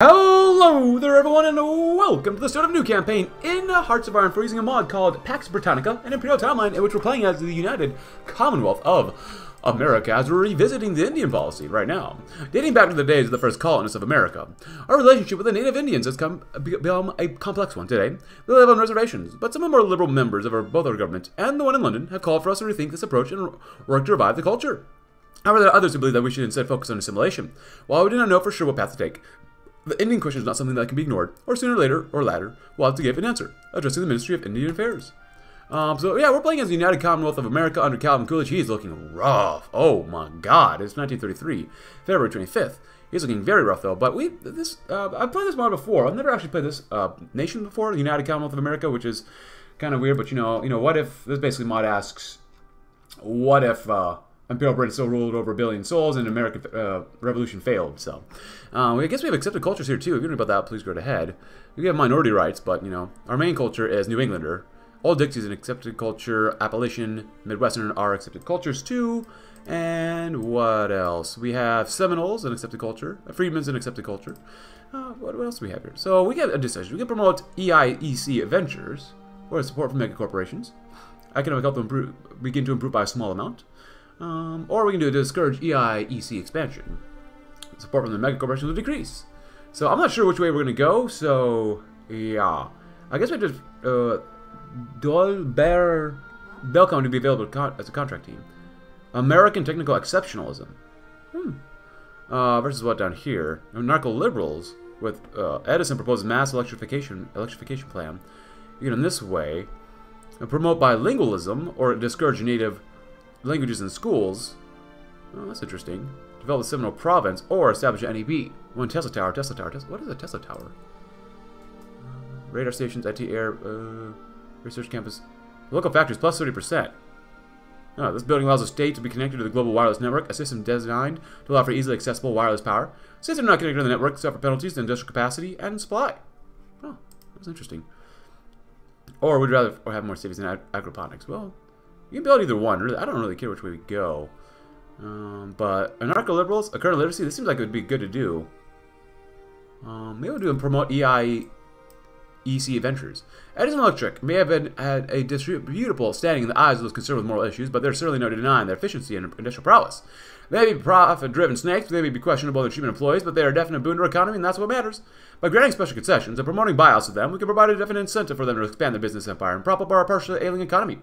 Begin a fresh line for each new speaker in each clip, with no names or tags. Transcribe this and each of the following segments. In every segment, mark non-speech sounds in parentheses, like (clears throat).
Hello there everyone and welcome to the start of a new campaign in Hearts of Iron for using a mod called Pax Britannica, an Imperial timeline in which we're playing as the United Commonwealth of America as we're revisiting the Indian policy right now. Dating back to the days of the first colonists of America, our relationship with the native Indians has come, become a complex one today. They live on reservations, but some of the more liberal members of our, both our government and the one in London have called for us to rethink this approach and work to revive the culture. However, there are others who believe that we should instead focus on assimilation. While we do not know for sure what path to take, the Indian question is not something that can be ignored, or sooner or later, or latter, we'll have to give an answer, addressing the Ministry of Indian Affairs. Um, so yeah, we're playing as the United Commonwealth of America under Calvin Coolidge. He's looking rough. Oh my God! It's 1933, February 25th. He's looking very rough though. But we this uh, I've played this mod before. I've never actually played this uh, nation before, the United Commonwealth of America, which is kind of weird. But you know, you know, what if this basically mod asks, what if uh, Imperial Britain still ruled over a billion souls, and American uh, Revolution failed. So, um, I guess we have accepted cultures here too. If you know about that, please go ahead. We have minority rights, but you know, our main culture is New Englander. Old Dixie's an accepted culture. Appalachian, Midwestern are accepted cultures too. And what else? We have Seminoles, an accepted culture. Freedmen's an accepted culture. Uh, what, what, else do we have here? So we get a decision. We can promote EIEC ventures or support from mega corporations. Economic help to improve, begin to improve by a small amount. Um, or we can do a discourage EIEC expansion. Support from the mega corporations will decrease. So I'm not sure which way we're going to go, so yeah. I guess we just uh, Dol Bear Belcom to be available as a contract team. American Technical Exceptionalism. Hmm. Uh, versus what down here? Narco liberals with uh, Edison proposes mass electrification electrification plan. You in this way, promote bilingualism or discourage native languages in schools. Oh, that's interesting. Develop a Seminole province or establish an NEB. One Tesla Tower, Tesla Tower. Tesla, what is a Tesla Tower? Uh, radar stations, IT air, uh, research campus. Local factories plus 30%. Oh, this building allows the state to be connected to the global wireless network, a system designed to allow for easily accessible wireless power. System not connected to the network suffer penalties to industrial capacity and supply. Oh, that's interesting. Or we'd rather or have more cities in ag agroponics? Well, you can build either one. Really, I don't really care which way we go. Um, but anarcho-liberals, a current literacy, this seems like it would be good to do. Um, maybe we'll do and promote EI EC Adventures. Edison Electric may have been, had a disreputable standing in the eyes of those concerned with moral issues, but there's certainly no denying their efficiency and industrial prowess. They may be profit-driven snakes, they may be questionable in their treatment of employees, but they are a definite boon to our economy, and that's what matters. By granting special concessions and promoting buyouts to them, we can provide a definite incentive for them to expand their business empire and prop up our partially ailing economy.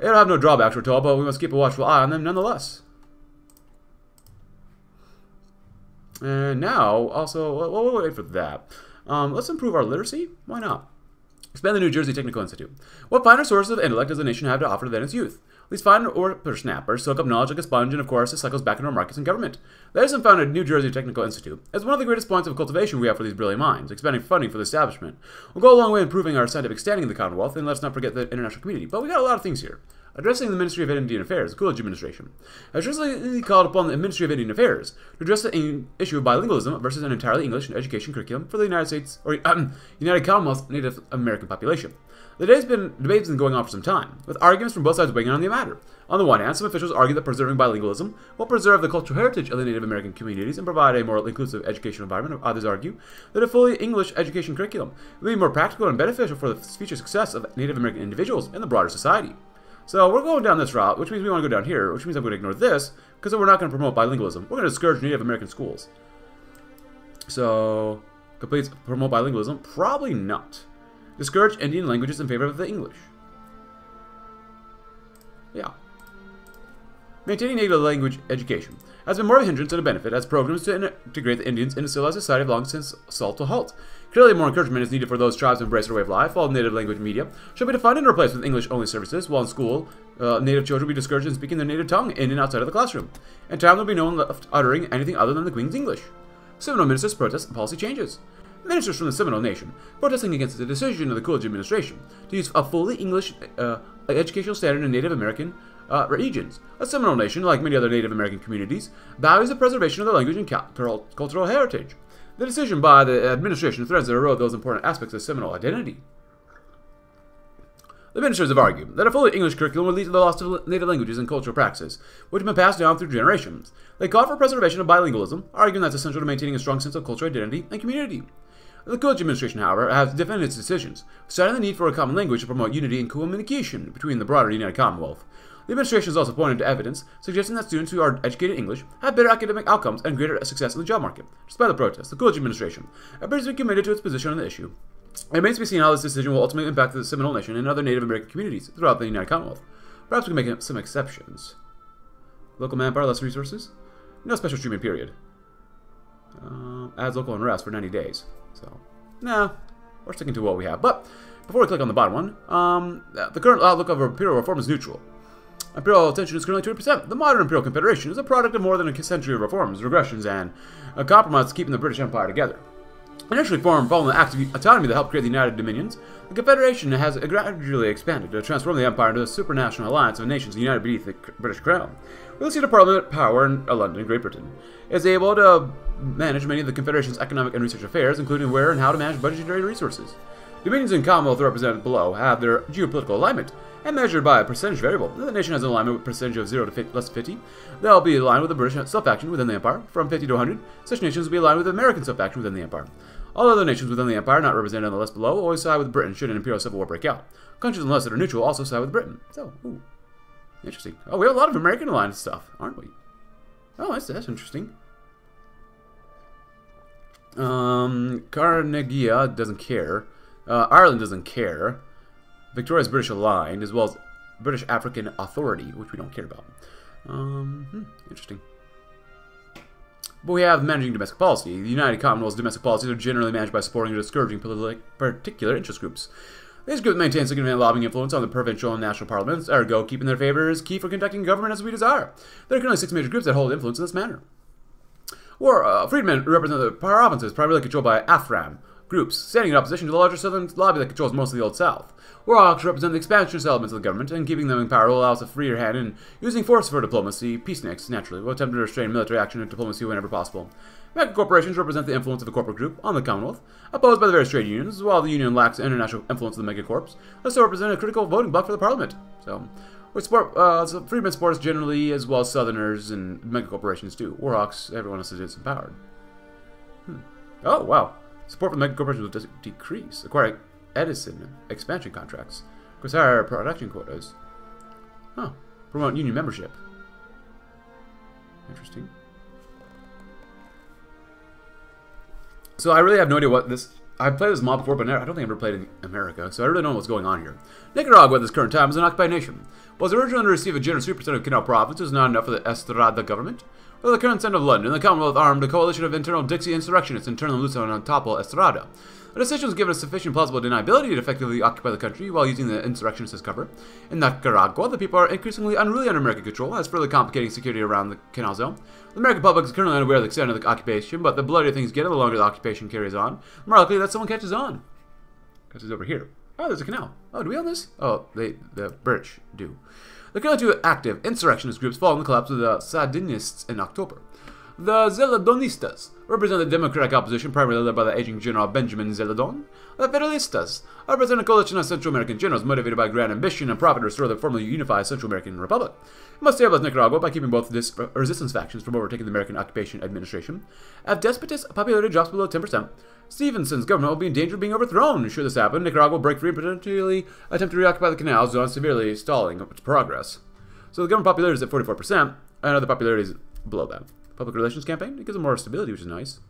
Don't have no drawbacks, we're told, but we must keep a watchful eye on them nonetheless. And now, also, we'll, we'll wait for that. Um, let's improve our literacy. Why not? Expand the New Jersey Technical Institute. What finer source of intellect does the nation have to offer than its youth? These fine snappers soak up knowledge like a sponge, and of course, it cycles back into our markets and government. The Edison founded New Jersey Technical Institute as one of the greatest points of cultivation we have for these brilliant minds, expanding funding for the establishment. will go a long way in improving our scientific standing in the Commonwealth, and let's not forget the international community. But we got a lot of things here addressing the Ministry of Indian Affairs, the Coolidge administration, has recently called upon the Ministry of Indian Affairs to address the issue of bilingualism versus an entirely English education curriculum for the United States or um, (clears throat) United Commonwealth Native American population. The debate's been, debate's been going on for some time, with arguments from both sides weighing on the matter. On the one hand, some officials argue that preserving bilingualism will preserve the cultural heritage of the Native American communities and provide a more inclusive educational environment. Others argue that a fully English education curriculum will be more practical and beneficial for the future success of Native American individuals and the broader society. So we're going down this route, which means we want to go down here, which means I'm going to ignore this, because we're not going to promote bilingualism. We're going to discourage Native American schools. So, complete promote bilingualism? Probably not. Discourage Indian languages in favor of the English. Yeah. Maintaining native language education has been more of a hindrance than a benefit, as programs to integrate the Indians into civilized society have long since stalled to halt. Clearly, more encouragement is needed for those tribes to embrace their way of life, while native language media should be defined and replaced with English-only services, while in school, uh, native children will be discouraged in speaking their native tongue in and outside of the classroom. And time will be no one left uttering anything other than the Queen's English. Seminole ministers protest policy changes. Ministers from the Seminole Nation protesting against the decision of the Coolidge administration to use a fully English uh, educational standard in Native American uh, regions. A Seminole Nation, like many other Native American communities, values the preservation of their language and cultural heritage. The decision by the administration threatens to erode those important aspects of Seminole identity. The ministers have argued that a fully English curriculum would lead to the loss of native languages and cultural practices, which have been passed down through generations. They call for preservation of bilingualism, arguing that's essential to maintaining a strong sense of cultural identity and community. The Coolidge administration, however, has defended its decisions, citing the need for a common language to promote unity and communication between the broader United Commonwealth. The administration has also pointed to evidence suggesting that students who are educated in English have better academic outcomes and greater success in the job market. Despite the protests, the Coolidge administration appears to be committed to its position on the issue. It remains to be seen how this decision will ultimately impact the Seminole Nation and other Native American communities throughout the United Commonwealth. Perhaps we can make some exceptions. Local manpower, less resources. No special treatment period. Uh, adds local unrest for 90 days. So, nah, we're sticking to what we have. But before we click on the bottom one, um, the current outlook of imperial reform is neutral. Imperial attention is currently 20%. The modern Imperial Confederation is a product of more than a century of reforms, regressions, and a compromise keeping the British Empire together. Initially formed following the Act of Autonomy that helped create the United Dominions, the Confederation has gradually expanded to transform the Empire into a supranational alliance of nations united beneath the British Crown. With a seat of Parliament power in uh, London, Great Britain, is able to manage many of the Confederation's economic and research affairs, including where and how to manage budgetary resources. Dominions and Commonwealth represented below have their geopolitical alignment, and measured by a percentage variable. The nation has an alignment with percentage of 0 to 50, less 50. They'll be aligned with the British sub-faction within the Empire. From 50 to 100, such nations will be aligned with the American sub-faction within the Empire. All other nations within the Empire not represented on the list below always side with Britain should an Imperial Civil War break out. Countries on the that are neutral also side with Britain. So, ooh. Interesting. Oh, we have a lot of American aligned stuff, aren't we? Oh, that's, that's interesting. Um, Carnegie doesn't care. Uh, Ireland doesn't care. Victoria's British aligned, as well as British African Authority, which we don't care about. Um, hmm, interesting. But we have managing domestic policy. The United Commonwealth's domestic policies are generally managed by supporting or discouraging particular interest groups. These groups maintain significant lobbying influence on the provincial and national parliaments, ergo, keeping their favor is key for conducting government as we desire. There are currently six major groups that hold influence in this manner. Or uh, freedmen represent the provinces primarily controlled by AFRAM groups, standing in opposition to the larger southern lobby that controls most of the Old South. Warhawks represent the expansionist elements of the government, and keeping them in power will allow us a freer hand in using force for diplomacy. Peaceniks, naturally, will attempt to restrain military action and diplomacy whenever possible. Mega corporations represent the influence of a corporate group on the Commonwealth, opposed by the various trade unions, while the union lacks international influence of the megacorps. They still represent a critical voting bloc for the parliament. So, we support uh, so freedmen support us generally, as well as Southerners and megacorporations too. Warhawks, everyone else is empowered. Hmm. Oh wow, support for the megacorporations will decrease. Acquire Edison expansion contracts. Corsair production quotas. Huh. Promote union membership. Interesting. So I really have no idea what this... I've played this mob before, but I don't think I've ever played in America, so I really don't know what's going on here. Nicaragua at this current time is an occupied nation. Was originally to receive a generous 3% of Canal province, is not enough for the Estrada government. For the current center of London, the Commonwealth armed a coalition of internal Dixie insurrectionists and turned them loose on Topple Estrada. The decision was given a sufficient plausible deniability to effectively occupy the country while using the insurrectionists as cover. In Nicaragua, the people are increasingly unruly under American control, as further complicating security around the Canal Zone. The American public is currently unaware of the extent of the occupation, but the bloodier things get, the longer the occupation carries on. More likely that someone catches on. Catches over here. Oh, there's a canal. Oh, do we own this? Oh, they, the British do. The current two active insurrectionist groups following the collapse of the Sandinists in October. The Zeledonistas represent the democratic opposition primarily led by the aging General Benjamin Zeledon. The Federalistas represent a coalition of Central American generals motivated by grand ambition and profit to restore the formerly unified Central American Republic. It must stabilize Nicaragua by keeping both dis resistance factions from overtaking the American occupation administration. If despotist popularity drops below 10%, Stevenson's government will be in danger of being overthrown. Should this happen, Nicaragua will break free and potentially attempt to reoccupy the canal zone, severely stalling its progress. So the government popularity is at 44%, and other popularity is below that. Public relations campaign. It gives them more stability, which is nice.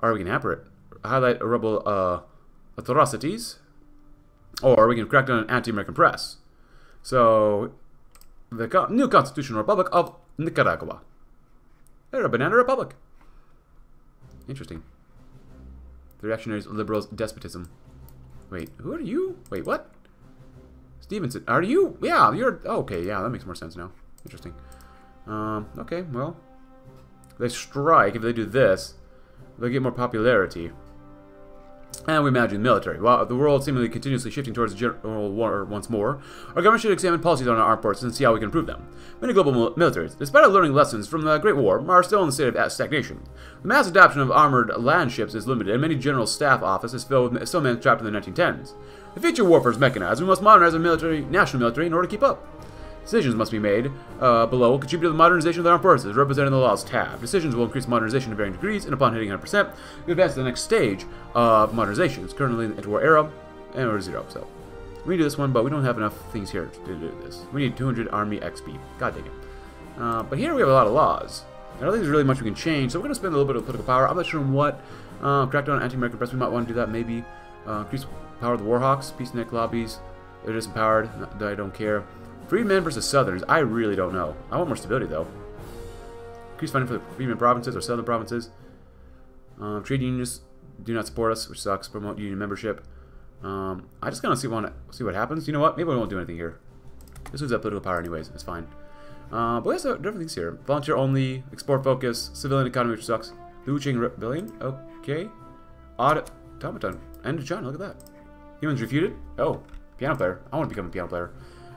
Or we can hamper it. Highlight rebel uh, atrocities. Or we can crack down on anti-American press. So, the co new constitutional republic of Nicaragua. They're a banana republic. Interesting. The reactionaries, liberals, despotism. Wait, who are you? Wait, what? Stevenson. Are you? Yeah, you're... okay, yeah, that makes more sense now. Interesting. Um, okay, well, they strike, if they do this, they'll get more popularity. And we imagine the military. While the world seemingly continuously shifting towards general war once more, our government should examine policies on our armed forces and see how we can improve them. Many global militaries, despite learning lessons from the Great War, are still in a state of stagnation. The mass adoption of armored land ships is limited, and many general staff offices filled with still men trapped in the 1910s. The future warfare is mechanized. We must modernize our military, national military in order to keep up. Decisions must be made uh, below will contribute to the modernization of the armed forces, represented in the law's tab. Decisions will increase modernization to varying degrees, and upon hitting 100%, we advance to the next stage of modernization. It's currently in the interwar era, and we're zero, so. We do this one, but we don't have enough things here to do this. We need 200 army XP. God dang it. Uh, but here we have a lot of laws. I don't think there's really much we can change, so we're going to spend a little bit of political power. I'm not sure what. Uh, crackdown on anti-American press, we might want to do that, maybe. Uh, increase power of the Warhawks, Peace peacenik lobbies. They're disempowered. I don't care. Freedmen versus Southerners, I really don't know. I want more stability, though. Increase funding for the Freedmen provinces or Southern provinces. Um, trade unions do not support us, which sucks. Promote union membership. Um, I just kind of see, want to see what happens. You know what? Maybe we won't do anything here. This was that political power anyways. It's fine. Uh, but there's different things here. Volunteer only, export focus, civilian economy, which sucks. Liu Qing Rebellion, okay. Odd automaton. End of China, look at that. Humans refuted? Oh, piano player. I want to become a piano player.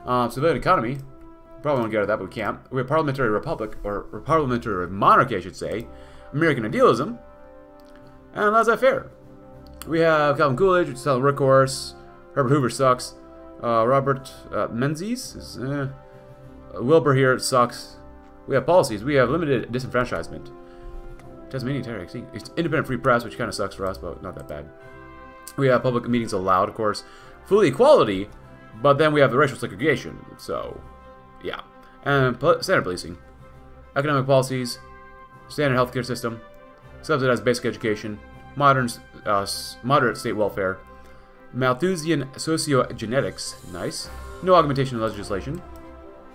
Uh, civilian economy. Probably won't get at that, but we can't. We have parliamentary republic, or, or parliamentary monarchy, I should say. American idealism. And laissez-faire. We have Calvin Coolidge, which is a workhorse. Herbert Hoover sucks. Uh, Robert uh, Menzies is, eh. Wilbur here sucks. We have policies. We have limited disenfranchisement. Tasmanian Territory. It's independent free press, which kind of sucks for us, but not that bad. We have public meetings allowed, of course. Full equality, but then we have the racial segregation, so, yeah. And standard policing. Economic policies, standard healthcare system, subsidized basic education, modern, uh, moderate state welfare, Malthusian sociogenetics, nice. No augmentation legislation.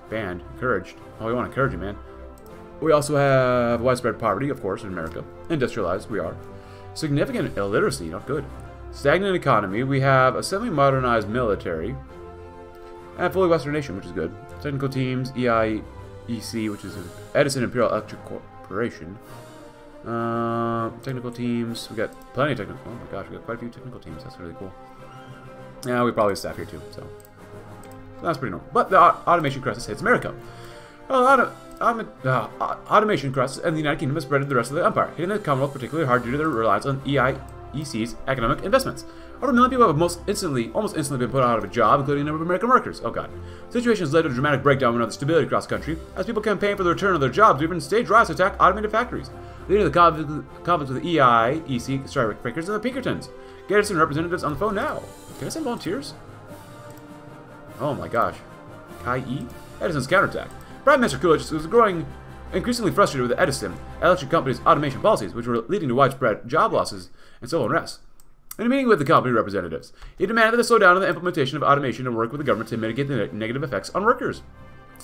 Banned, encouraged. Oh, we want to encourage you, man. We also have widespread poverty, of course, in America. Industrialized, we are. Significant illiteracy, not good. Stagnant economy. We have a semi-modernized military. And fully Western nation, which is good. Technical teams, EIEC, which is Edison Imperial Electric Corporation. Uh, technical teams, we got plenty of technical. Oh my gosh, we got quite a few technical teams. That's really cool. Yeah, we probably staff here too, so that's pretty normal. But the automation crisis hits America. Well, auto, autom uh, automation crisis and the United Kingdom has spread to the rest of the empire, hitting the Commonwealth particularly hard due to their reliance on EIEC's economic investments. Over a million people have most instantly, almost instantly been put out of a job, including a number of American workers. Oh god. Situations led to a dramatic breakdown in the stability across the country, as people campaign for the return of their jobs, even stage riots to attack automated factories, leading to the conflict with the EI, EC, strikebreakers, and the Pinkertons. Get us some representatives on the phone now. Can I send volunteers? Oh my gosh. Kai E? Edison's counterattack. Prime Minister Coolidge was growing increasingly frustrated with the Edison electric company's automation policies, which were leading to widespread job losses and civil unrest. In a meeting with the company representatives, he demanded that they slow down on the implementation of automation and work with the government to mitigate the negative effects on workers.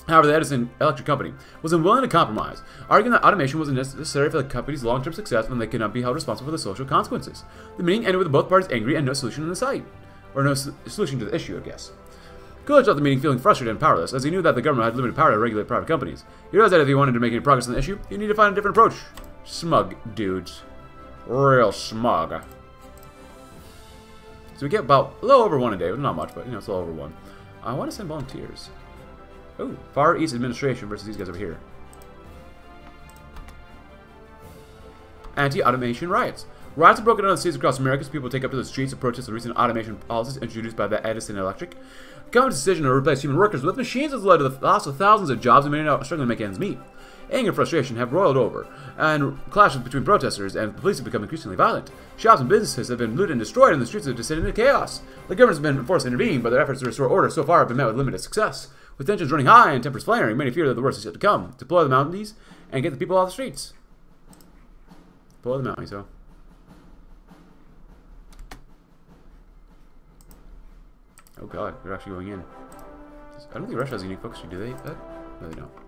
However, the Edison Electric Company was unwilling to compromise, arguing that automation was necessary for the company's long-term success and they could not be held responsible for the social consequences. The meeting ended with both parties angry and no solution in sight. Or no solution to the issue, I guess. Coolidge left the meeting feeling frustrated and powerless, as he knew that the government had limited power to regulate private companies. He realized that if he wanted to make any progress on the issue, he needed to find a different approach. Smug dudes. Real smug. So we get about a little over one a day. but Not much, but you know, it's a little over one. I want to send volunteers. Oh, Far East Administration versus these guys over here. Anti-automation riots. Riots have broken out in cities across America as people take up to the streets to protest the recent automation policies introduced by the Edison Electric. Government's decision to replace human workers with machines has led to the loss of thousands of jobs and many are struggling to make ends meet. Anger and frustration have roiled over, and clashes between protesters and police have become increasingly violent. Shops and businesses have been looted and destroyed, and the streets have descended into chaos. The government has been forced to intervene, but their efforts to restore order so far have been met with limited success. With tensions running high and tempers flaring, many fear that the worst is yet to come. Deploy the Mounties and get the people off the streets. Deploy the Mounties, huh? Oh god, they're actually going in. I don't think Russia has unique focus, do they? Uh, no, they don't.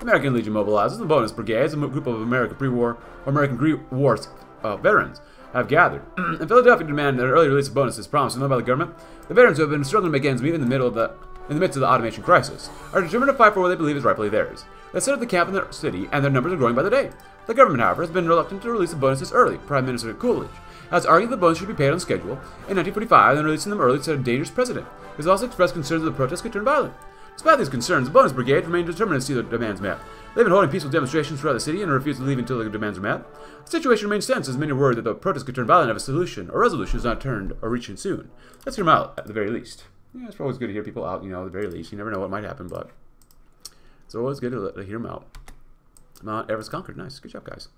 American Legion mobilizes the bonus brigades, a group of American pre-war or American War uh, veterans have gathered. (clears throat) in Philadelphia demand an early release of bonuses promised to by the government. The veterans who have been struggling to make ends meet in the middle of the in the midst of the automation crisis are determined to fight for what they believe is rightfully theirs. They set up the camp in their city, and their numbers are growing by the day. The government, however, has been reluctant to release the bonuses early. Prime Minister Coolidge has argued that bonus should be paid on schedule in 1945 and releasing them early set a dangerous precedent. He has also expressed concerns that the protests could turn violent. Despite these concerns, the bonus brigade remained determined to see their demands met. They've been holding peaceful demonstrations throughout the city and refused to leave until their demands are met. The situation remains tense as many worried that the protests could turn violent if a solution or resolution is not turned or reached soon. Let's hear them out at the very least. Yeah, it's always good to hear people out, you know, at the very least. You never know what might happen, but it's always good to, to hear them out. Mount Everest conquered. Nice. Good job, guys.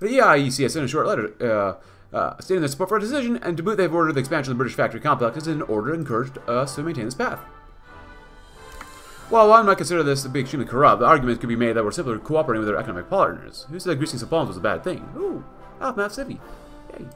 The EIEC sent a short letter uh, uh, stating their support for a decision, and to boot, they've ordered the expansion of the British factory complexes in order to encourage us to maintain this path. While one might consider this to be extremely corrupt, the argument could be made that we're simply cooperating with our economic partners. Who said greasing some palms was a bad thing? Ooh, Alpmath Civvy. Yay.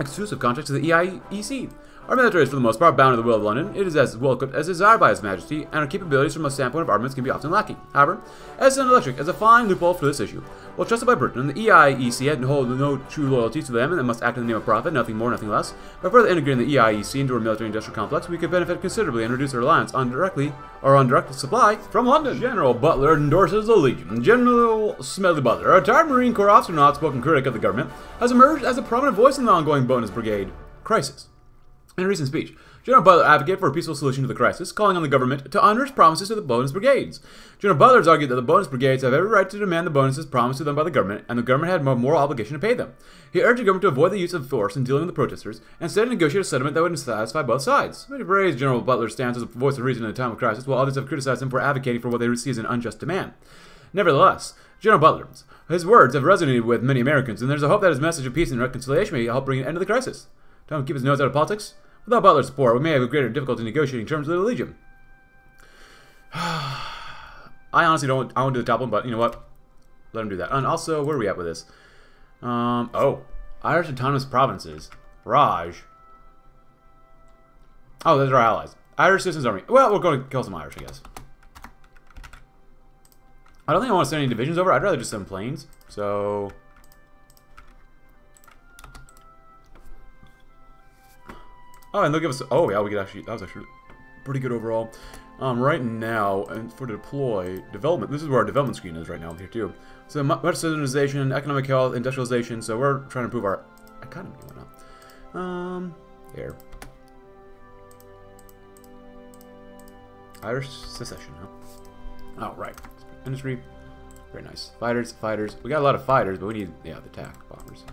Exclusive contract to the EIEC. Our military is for the most part bound to the will of London. It is as well equipped as desired by His Majesty, and our capabilities from a standpoint of armaments can be often lacking. However, Edison Electric has a fine loophole for this issue. While trusted by Britain, the EIEC had hold no true loyalty to them and must act in the name of profit, nothing more, nothing less. By further integrating the EIEC into our military-industrial complex, we could benefit considerably and reduce our reliance on directly or on direct supply from London. General Butler endorses the Legion. General Smedley Butler, a retired Marine Corps officer and outspoken critic of the government, has emerged as a prominent voice in the ongoing bonus brigade crisis. In a recent speech, General Butler advocated for a peaceful solution to the crisis, calling on the government to honor its promises to the bonus brigades. General Butler has argued that the bonus brigades have every right to demand the bonuses promised to them by the government, and the government had a moral obligation to pay them. He urged the government to avoid the use of force in dealing with the protesters, and instead negotiate a settlement that would satisfy both sides. Many praise General Butler's stance as a voice of reason in a time of crisis, while others have criticized him for advocating for what they see as an unjust demand. Nevertheless, General Butler, his words have resonated with many Americans, and there's a hope that his message of peace and reconciliation may help bring an end to the crisis. Him to keep his nose out of politics. Without Butler's support, we may have a greater difficulty negotiating terms with the Legion. (sighs) I honestly don't. I won't do the top one, but you know what? Let him do that. And also, where are we at with this? Um. Oh, Irish autonomous provinces. Raj. Oh, those are our allies. Irish Citizens Army. Well, we're going to kill some Irish, I guess. I don't think I want to send any divisions over. I'd rather just send planes. So. Oh, and they'll give us... Oh, yeah, we could actually... That was actually pretty good overall. Um, right now, and for deploy, development, this is where our development screen is right now here, too. So, much citizenization, economic health, industrialization, so we're trying to improve our economy and whatnot. Um, here. Irish secession, huh? Oh, right. Industry. Very nice. Fighters, fighters. We got a lot of fighters, but we need, yeah, the attack bombers.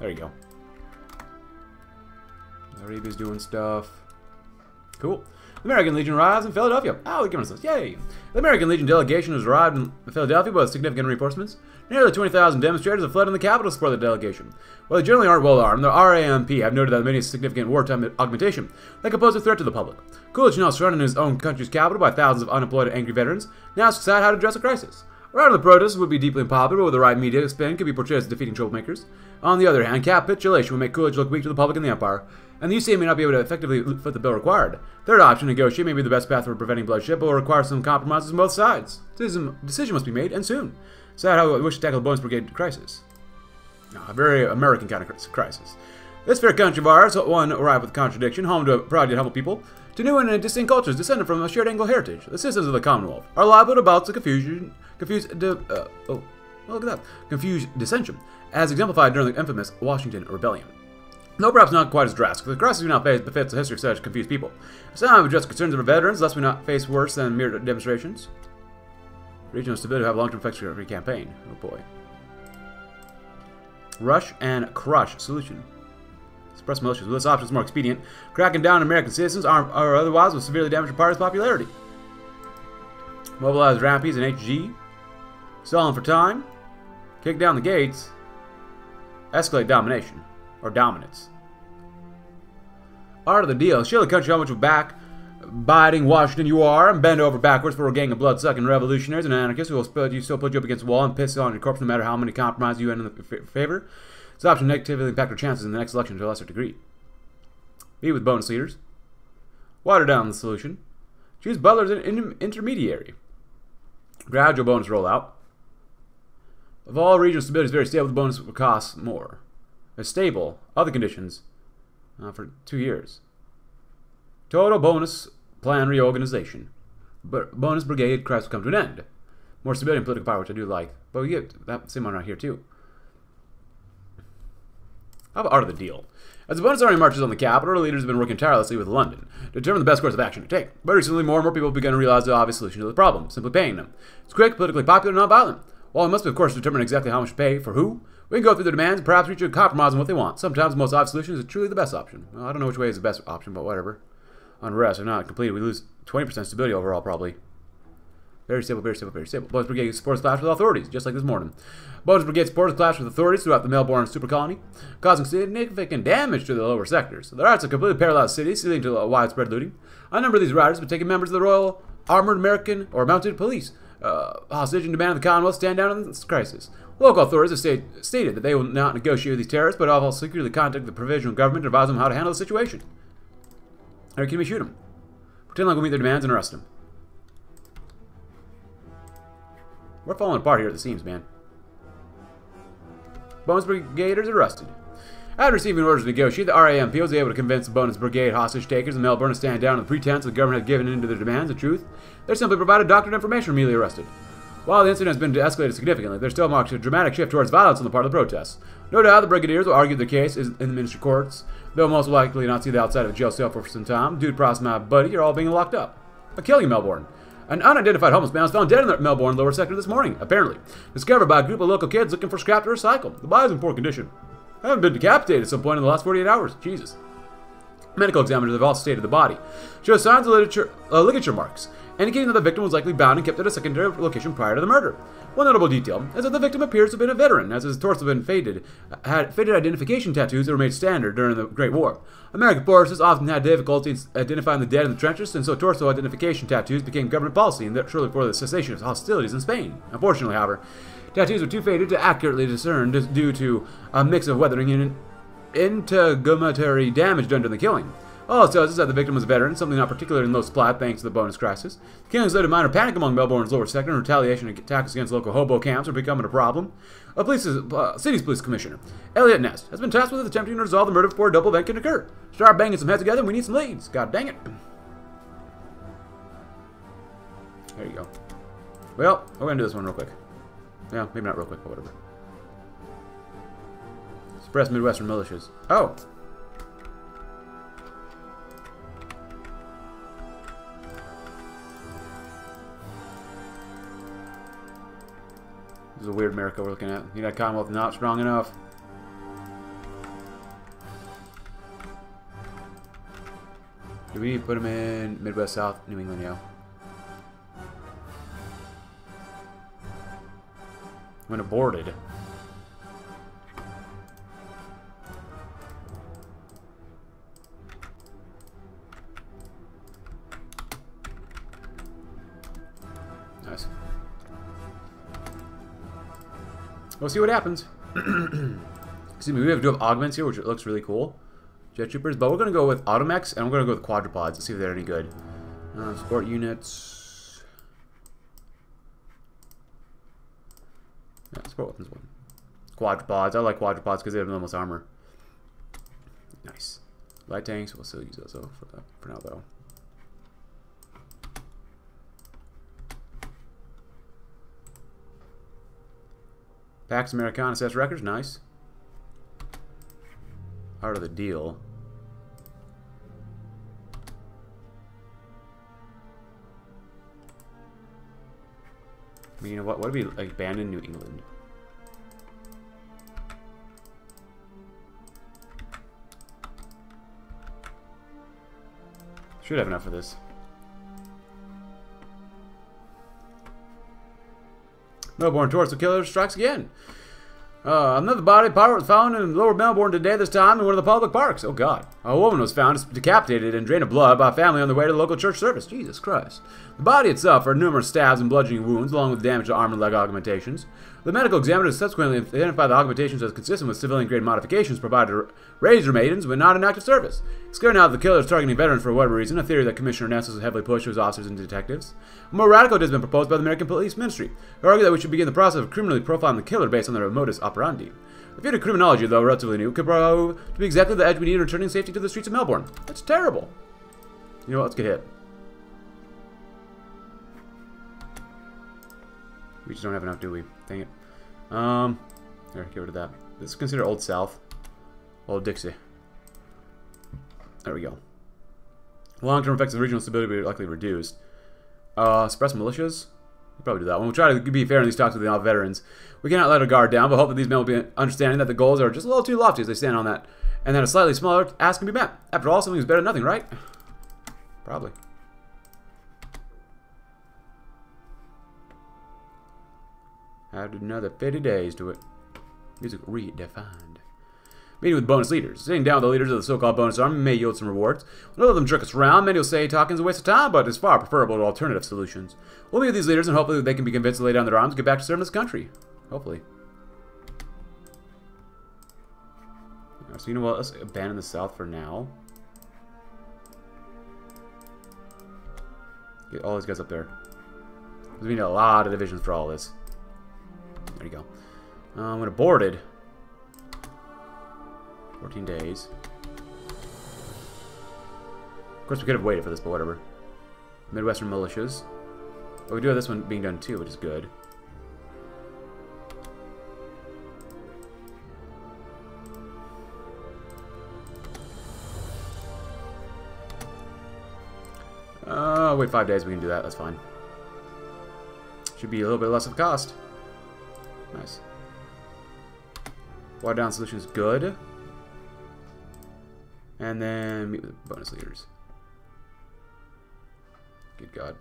There you go. Arabia's doing stuff. Cool. The American Legion arrives in Philadelphia. Oh, giving us this. Yay! The American Legion delegation has arrived in Philadelphia with significant reinforcements. Nearly 20,000 demonstrators have fled in the capital to support the delegation. While they generally aren't well armed, the RAMP have noted that many significant wartime augmentation that could pose a threat to the public. Coolidge, now surrounded in his own country's capital by thousands of unemployed and angry veterans, now has to how to address a crisis. Around the protests would be deeply unpopular, with the right media spin could be portrayed as defeating troublemakers. On the other hand, capitulation would make Coolidge look weak to the public and the Empire, and the UCA may not be able to effectively foot the bill required. Third option, negotiate, may be the best path for preventing bloodshed, but will require some compromises on both sides. Decision, decision must be made, and soon. So how I wish to tackle the Bonus Brigade crisis. a very American kind of crisis. This fair country of ours, one arrived with contradiction, home to a proud yet humble people, to new and distinct cultures descended from a shared Anglo heritage. The citizens of the Commonwealth are liable to bouts of confusion, confuse, uh, oh, look at that, confused dissension, as exemplified during the infamous Washington Rebellion. Though perhaps not quite as drastic, the crisis we now face befits the history of such confused people. Time to address concerns of our veterans, lest we not face worse than mere demonstrations. Regional stability have long-term effects for every campaign. Oh boy. Rush and crush solution. Suppress militias. With this option is more expedient. Cracking down on American citizens armed or otherwise will severely damage the party's popularity. Mobilize Rampies and HG. Stalling for time. Kick down the gates. Escalate domination. Or dominance. Art of the deal. Show the country how much of back biting Washington you are and bend over backwards for a gang of blood-sucking revolutionaries and anarchists who will still put you up against the wall and piss on your corpse no matter how many compromises you end in favor. This option negatively impact your chances in the next election to a lesser degree. Meet with bonus leaders. Water down the solution. Choose Butler as an in intermediary. Gradual bonus rollout. Of all regional stability is very stable, the bonus will cost more. It's stable, other conditions, uh, for two years. Total bonus plan reorganization. But bonus brigade crisis will come to an end. More civilian political power, which I do like. But we get that same one right here, too. How about art of the deal? As the bonus army marches on the capital, our leaders have been working tirelessly with London to determine the best course of action to take. But recently, more and more people have begun to realize the obvious solution to the problem, simply paying them. It's quick, politically popular, and non-violent. While we must, of course, determine exactly how much to pay for who, we can go through the demands and perhaps reach a compromise on what they want. Sometimes the most obvious solution is truly the best option. Well, I don't know which way is the best option, but whatever. Unrest, if not completed, we lose 20% stability overall, probably. Very stable, very stable, very stable. Bonus Brigade supports clash with authorities, just like this morning. Bonus Brigade supports clash with authorities throughout the Melbourne super colony, causing significant damage to the lower sectors. The riots have completely paralyzed cities, leading to widespread looting. A number of these rioters have taken members of the Royal Armored American or Mounted Police uh, hostage and demanded the Commonwealth stand down in this crisis. Local authorities have state, stated that they will not negotiate with these terrorists, but also secretly contacted the provisional government to advise them how to handle the situation. Or can we shoot them? Pretend like we'll meet their demands and arrest them. We're falling apart here at the seams, man. Bonus Brigaders arrested. After receiving orders to negotiate, the RAMP was able to convince the Bonus Brigade hostage takers in Melbourne to stand down on the pretense the government had given in to their demands. The truth, they simply provided doctored information immediately arrested. While the incident has been escalated significantly, there still marks a dramatic shift towards violence on the part of the protests. No doubt the Brigadiers will argue their case in the ministry courts, they'll most likely not see the outside of jail cell for some time. Dude, Pross, my buddy, you're all being locked up. A killing in Melbourne. An unidentified homeless man was found dead in the Melbourne lower sector this morning, apparently. Discovered by a group of local kids looking for scrap to recycle. The body's in poor condition. I haven't been decapitated at some point in the last 48 hours. Jesus. Medical examiners have also stated the body shows signs of ligature, uh, ligature marks, indicating that the victim was likely bound and kept at a secondary location prior to the murder. One notable detail is that the victim appears to have been a veteran, as his torso had been faded, had faded identification tattoos that were made standard during the Great War. American forces often had difficulty identifying the dead in the trenches, and so torso identification tattoos became government policy, shortly before the cessation of hostilities in Spain. Unfortunately, however, tattoos were too faded to accurately discern due to a mix of weathering and integumentary damage done during the killing. All it says is that the victim was a veteran, something not particularly in low supply thanks to the bonus crisis. The killings led to minor panic among Melbourne's lower sector, and retaliation attacks against local hobo camps are becoming a problem. A police, uh, city's police commissioner, Elliot Ness, has been tasked with attempting to resolve the murder before a double event can occur. Start banging some heads together, and we need some leads. God dang it. There you go. Well, we're gonna do this one real quick. Yeah, maybe not real quick, but whatever. Suppress Midwestern militias. Oh, This is a weird America we're looking at. United Commonwealth not strong enough. Do we need to put them in Midwest, South, New England, yeah. When aborted. Nice. We'll see what happens. (clears throat) Excuse me, we have to have augments here, which looks really cool. Jet troopers, but we're to go with Automex, and we're going to go with quadrupods to see if they're any good. Uh, support units. Yeah, support weapons one. Quadrupods. I like quadrupods because they have the most armor. Nice. Light tanks, we'll still use those though, for, for now though. Pax Americana SS records, nice. Art of the deal. I mean, you know what? What be like banned New England? Should have enough for this. Melbourne torso killer strikes again. Uh, another body part was found in lower Melbourne today, this time in one of the public parks. Oh, God. A woman was found decapitated and drained of blood by a family on their way to the local church service. Jesus Christ. The body itself had numerous stabs and bludgeoning wounds, along with damage to arm and leg augmentations. The medical examiner subsequently identified the augmentations as consistent with civilian-grade modifications provided to Razor Maidens when not in active service. It's clear now that the killer is targeting veterans for whatever reason, a theory that Commissioner Ness has heavily pushed to his officers and detectives. A more radical has been proposed by the American Police Ministry, who argue that we should begin the process of criminally profiling the killer based on their modus operandi. The field of criminology, though relatively new, could prove to be exactly the edge we need in returning safety to the streets of Melbourne. That's terrible. You know what? Let's get hit. We just don't have enough, do we? Dang it. Um, here, get rid of that. This is considered Old South. Old Dixie. There we go. Long-term effects of regional stability will be likely reduced. Uh, suppress militias? We'll probably do that one. We'll try to be fair in these talks with the veterans. We cannot let our guard down, but hope that these men will be understanding that the goals are just a little too lofty as they stand on that, and that a slightly smaller ask can be met. After all, something is better than nothing, right? Probably. Added another 50 days to it. Music redefined. Meeting with bonus leaders. Sitting down with the leaders of the so-called bonus army may yield some rewards. When of them jerk us around, many will say talking's a waste of time, but it's far preferable to alternative solutions. We'll meet with these leaders and hopefully they can be convinced to lay down their arms and get back to serving this country. Hopefully. So you know what? Let's abandon the South for now. Get all these guys up there. We need a lot of divisions for all this. There you go. Uh, I'm to board it. 14 days. Of course, we could have waited for this, but whatever. Midwestern militias. But we do have this one being done too, which is good. Uh, wait five days, we can do that, that's fine. Should be a little bit less of cost. Nice. Water down solution is good. And then meet with bonus leaders. Good God.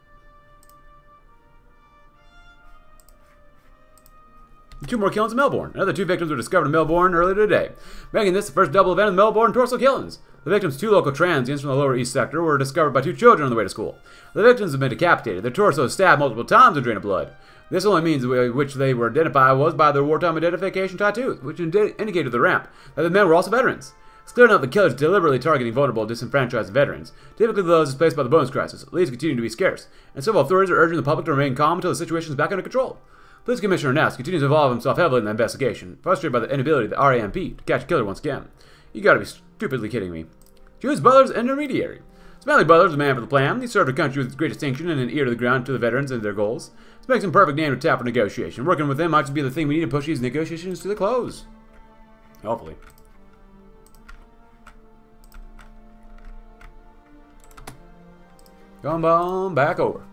Two more killings in Melbourne. Another two victims were discovered in Melbourne earlier today, making this the first double event in Melbourne torso killings. The victims, two local transients from the lower east sector, were discovered by two children on the way to school. The victims have been decapitated, their torsos stabbed multiple times and drained of blood. This only means which they were identified was by their wartime identification tattoos, which indi indicated the RAMP that the men were also veterans. It's clear enough the killers deliberately targeting vulnerable, disenfranchised veterans, typically those displaced by the bonus crisis. Leads continue to be scarce, and several authorities are urging the public to remain calm until the situation is back under control. Police Commissioner Ness continues to involve himself heavily in the investigation, frustrated by the inability of the RAMP to catch a killer once again. You gotta be stupidly kidding me. Choose Butler's intermediary. Smedley Butler's the man for the plan. He served a country with great distinction and an ear to the ground to the veterans and their goals. This makes him a perfect name to tap for negotiation. Working with him might just be the thing we need to push these negotiations to the close. Hopefully. Come on back over.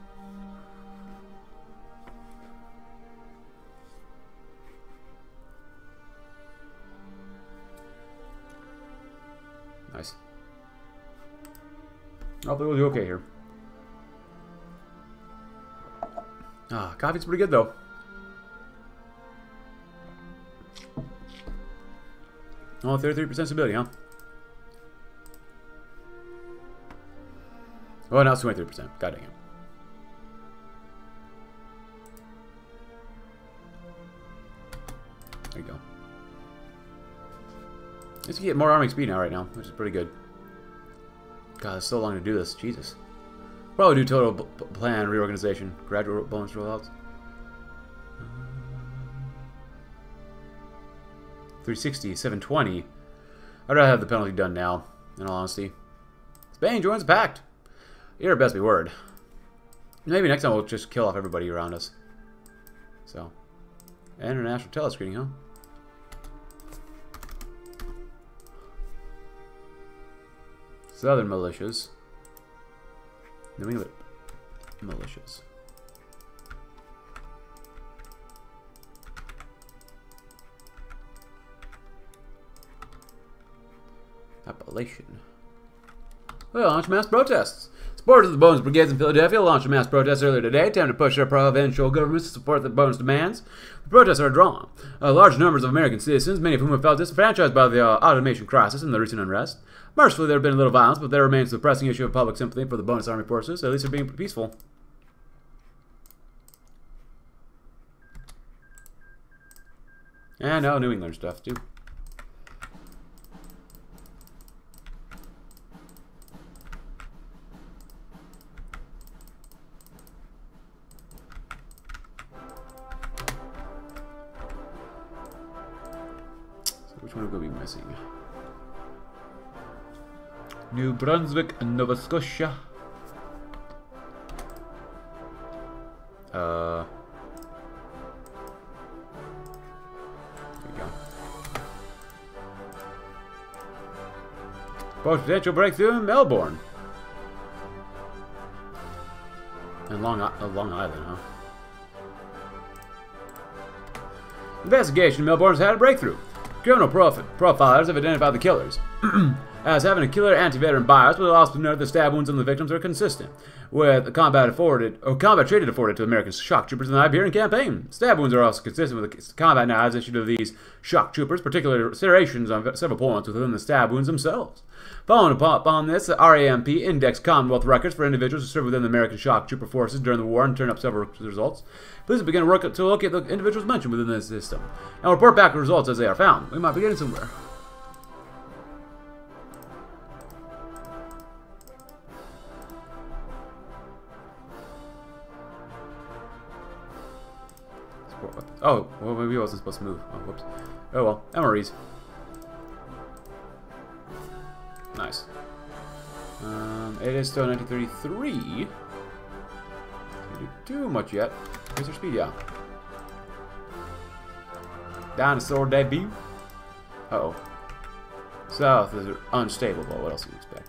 Nice. Hopefully we'll do okay here. Ah, coffee's pretty good though. Oh, 33% stability, huh? Oh, now it's 23%. God dang it. There you go. Let's get more arming speed now right now, which is pretty good. God, it's so long to do this. Jesus. Probably do total plan reorganization. Gradual bonus rollouts. 360, 720. I'd rather have the penalty done now, in all honesty. Spain joins the pact. You're best be word. Maybe next time we'll just kill off everybody around us. So. International telescreening, huh? Southern militias. New England militias. Appalachian. Well, launch mass protests. Supporters of the Bonus Brigades in Philadelphia launched a mass protest earlier today, attempting to push their provincial governments to support the bonus demands. The protests are drawn. Uh, large numbers of American citizens, many of whom have felt disenfranchised by the uh, automation crisis and the recent unrest. Mercifully, there have been a little violence, but there remains the pressing issue of public sympathy for the bonus army forces. At least they're being peaceful. And now New England stuff, too. Brunswick and Nova Scotia. Uh, there we go. Potential breakthrough in Melbourne. And Long, uh, Long Island, huh? Investigation Melbourne's had a breakthrough. Criminal Profit. profilers have identified the killers. (clears throat) As having a killer anti-veteran bias, but also note that the stab wounds on the victims are consistent with the combat afforded or combat treated afforded to American shock troopers in the Iberian campaign. Stab wounds are also consistent with the combat knives issued to these shock troopers, particularly serrations on several points within the stab wounds themselves. Following upon this, the RAMP indexed Commonwealth records for individuals who served within the American shock trooper forces during the war and turned up several results. Please begin to work to locate the individuals mentioned within this system and report back the results as they are found. We might be getting somewhere. Oh, well, maybe I wasn't supposed to move. Oh, whoops. Oh well, MREs. Nice. Um, it is still 1933. Can't do too much yet. Where's our speed? Yeah. Dinosaur debut. Uh oh. South is unstable, but what else do you expect?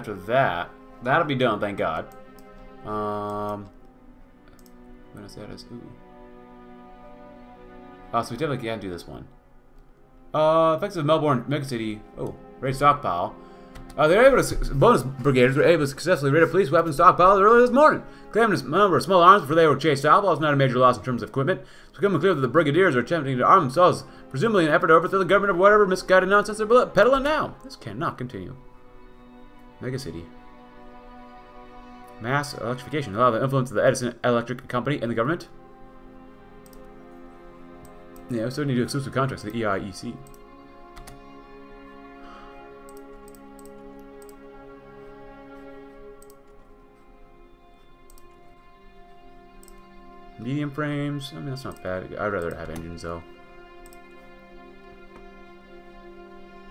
After that, that'll be done, thank God. Um, when I say that is, ooh. Oh, so we definitely can't do this one. Uh, effects of Melbourne Megacity. Oh, raid stockpile. Uh, they were able to, bonus brigaders were able to successfully raid a police weapon stockpile earlier this morning, claiming a number of small arms before they were chased out. While it's not a major loss in terms of equipment, it's becoming clear that the brigadiers are attempting to arm themselves, presumably in an effort to overthrow the government of whatever misguided nonsense they're peddling now. This cannot continue. Mega City. Mass electrification. Allow the influence of the Edison Electric Company and the government. Yeah, we still need to exclusive contracts with the EIEC. Medium frames, I mean, that's not bad. I'd rather have engines, though.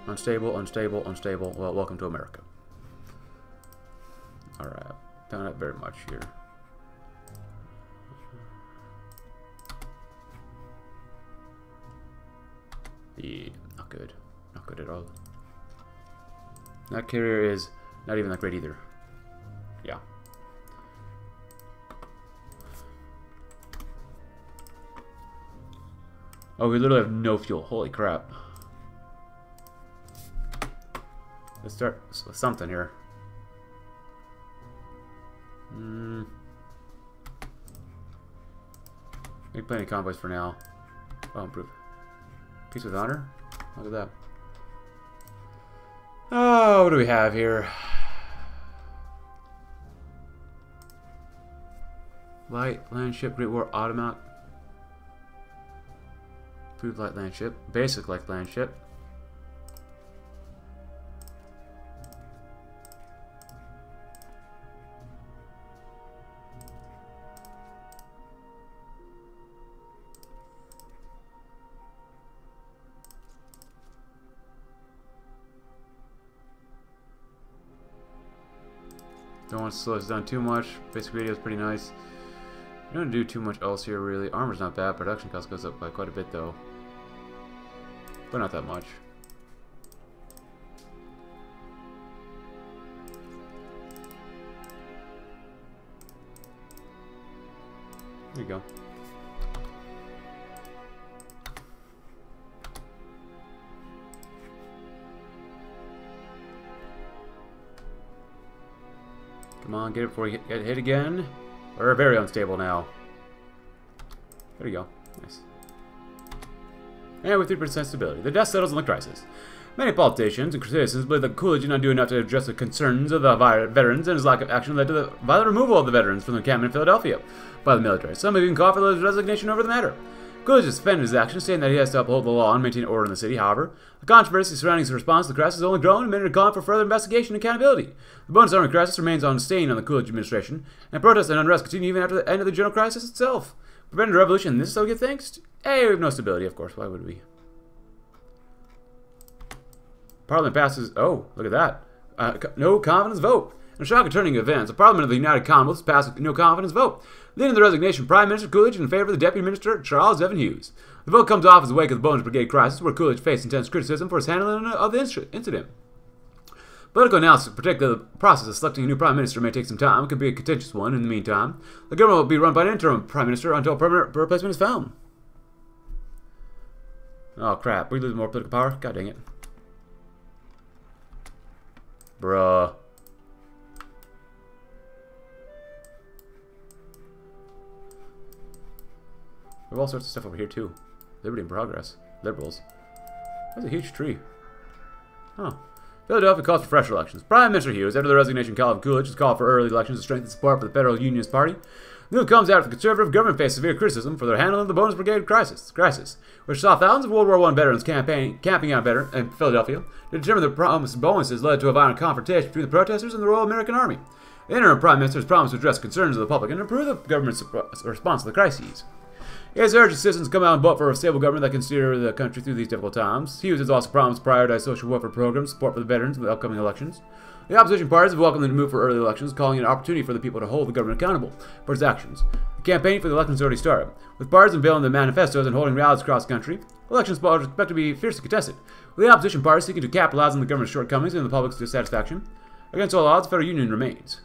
Unstable, unstable, unstable. Well, welcome to America. Have very much here. Yeah, not good. Not good at all. That carrier is not even that great either. Yeah. Oh, we literally have no fuel. Holy crap. Let's start with something here. Hmm. Make plenty of convoys for now. Oh, improve. Peace with honor? Look at that. Oh, what do we have here? Light, land ship, Great War, Automat. Food light land ship. Basic like land ship. Want to slow this down too much. Basic radio is pretty nice. We don't do too much else here, really. Armor's not bad. Production cost goes up by quite a bit, though. But not that much. There you go. Come on, get it before you get hit again. We're very unstable now. There you go. Nice. And with 3% stability, the dust settles on the crisis. Many politicians and citizens believe that Coolidge did not do enough to address the concerns of the veterans, and his lack of action led to the violent removal of the veterans from the encampment in Philadelphia by the military. Some even called for his resignation over the matter. Coolidge has defended his actions, saying that he has to uphold the law and maintain order in the city. However, the controversy surrounding his response to the crisis has only grown and made it a call for further investigation and accountability. The bonus army crisis remains on on the Coolidge administration, and protests and unrest continue even after the end of the general crisis itself. Preventing a revolution, this is how we get thanks? Hey, we have no stability, of course. Why would we? Parliament passes. Oh, look at that. Uh, no confidence vote. In a shock of turning events, the Parliament of the United Commonwealth passed a no confidence vote, leading the resignation of Prime Minister Coolidge in favor of the Deputy Minister Charles Evan Hughes. The vote comes off as the wake of the Bonus Brigade crisis, where Coolidge faced intense criticism for his handling of the incident. Political analysis predict that the process of selecting a new Prime Minister may take some time. It could be a contentious one. In the meantime, the government will be run by an interim Prime Minister until a permanent replacement is found. Oh crap, we lose more political power? God dang it. Bruh. We have all sorts of stuff over here too. Liberty and Progress. Liberals. That's a huge tree. Huh. Philadelphia calls for fresh elections. Prime Minister Hughes, after the resignation of Calvin Coolidge, has called for early elections to strengthen support for the federal Unionist Party. The comes after the conservative government faced severe criticism for their handling of the Bonus Brigade crisis, crisis which saw thousands of World War I veterans campaign, camping out veteran, in Philadelphia to determine the promised bonuses led to a violent confrontation between the protesters and the Royal American Army. The interim Prime Minister has promised to address concerns of the public and improve the government's response to the crises. He has urged citizens to come out and vote for a stable government that can steer the country through these difficult times. Hughes has also promised to prioritize social welfare programs, support for the veterans in the upcoming elections. The opposition parties have welcomed the move for early elections, calling it an opportunity for the people to hold the government accountable for its actions. The campaign for the elections already started, with parties unveiling their manifestos and holding rallies across the country. Elections are expected to be fiercely contested, with the opposition parties seeking to capitalize on the government's shortcomings and the public's dissatisfaction. Against all odds, the federal union remains.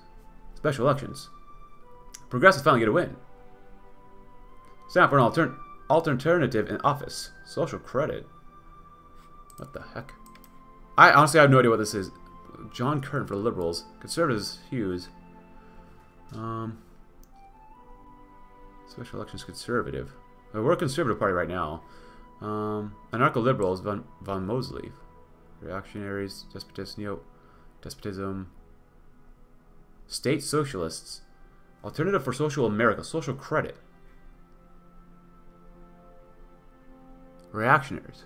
Special elections. Progressives finally get a win. Stand for an altern alternative in office. Social credit. What the heck? I honestly have no idea what this is. John Curtin for Liberals. Conservatives, Hughes. Um, special elections conservative. Well, we're a conservative party right now. Um, anarcho-liberals, von, von Mosley. Reactionaries, despotism, despotism. State socialists. Alternative for social America. Social credit. Reactionaries.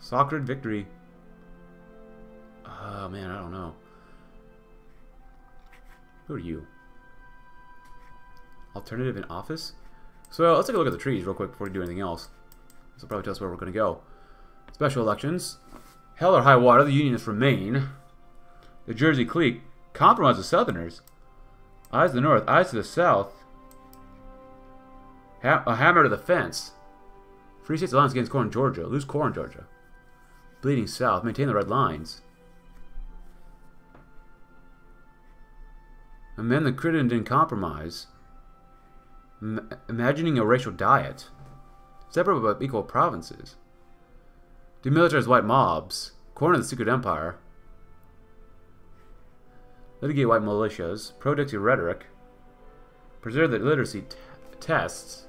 Soccer victory. Oh man, I don't know. Who are you? Alternative in office? So uh, let's take a look at the trees real quick before we do anything else. This will probably tell us where we're going to go. Special elections. Hell or high water, the Unionists remain. The Jersey clique compromise the Southerners. Eyes to the north, eyes to the south. Ha a hammer to the fence. Free States Alliance against Corn, Georgia. Lose Corn, Georgia. Bleeding south. Maintain the red lines. Amend the Crittenden Compromise. M imagining a racial diet. Separate but equal provinces. Demilitarize white mobs. Corner the secret empire. Litigate white militias. Pro-Dixie rhetoric. Preserve the literacy tests.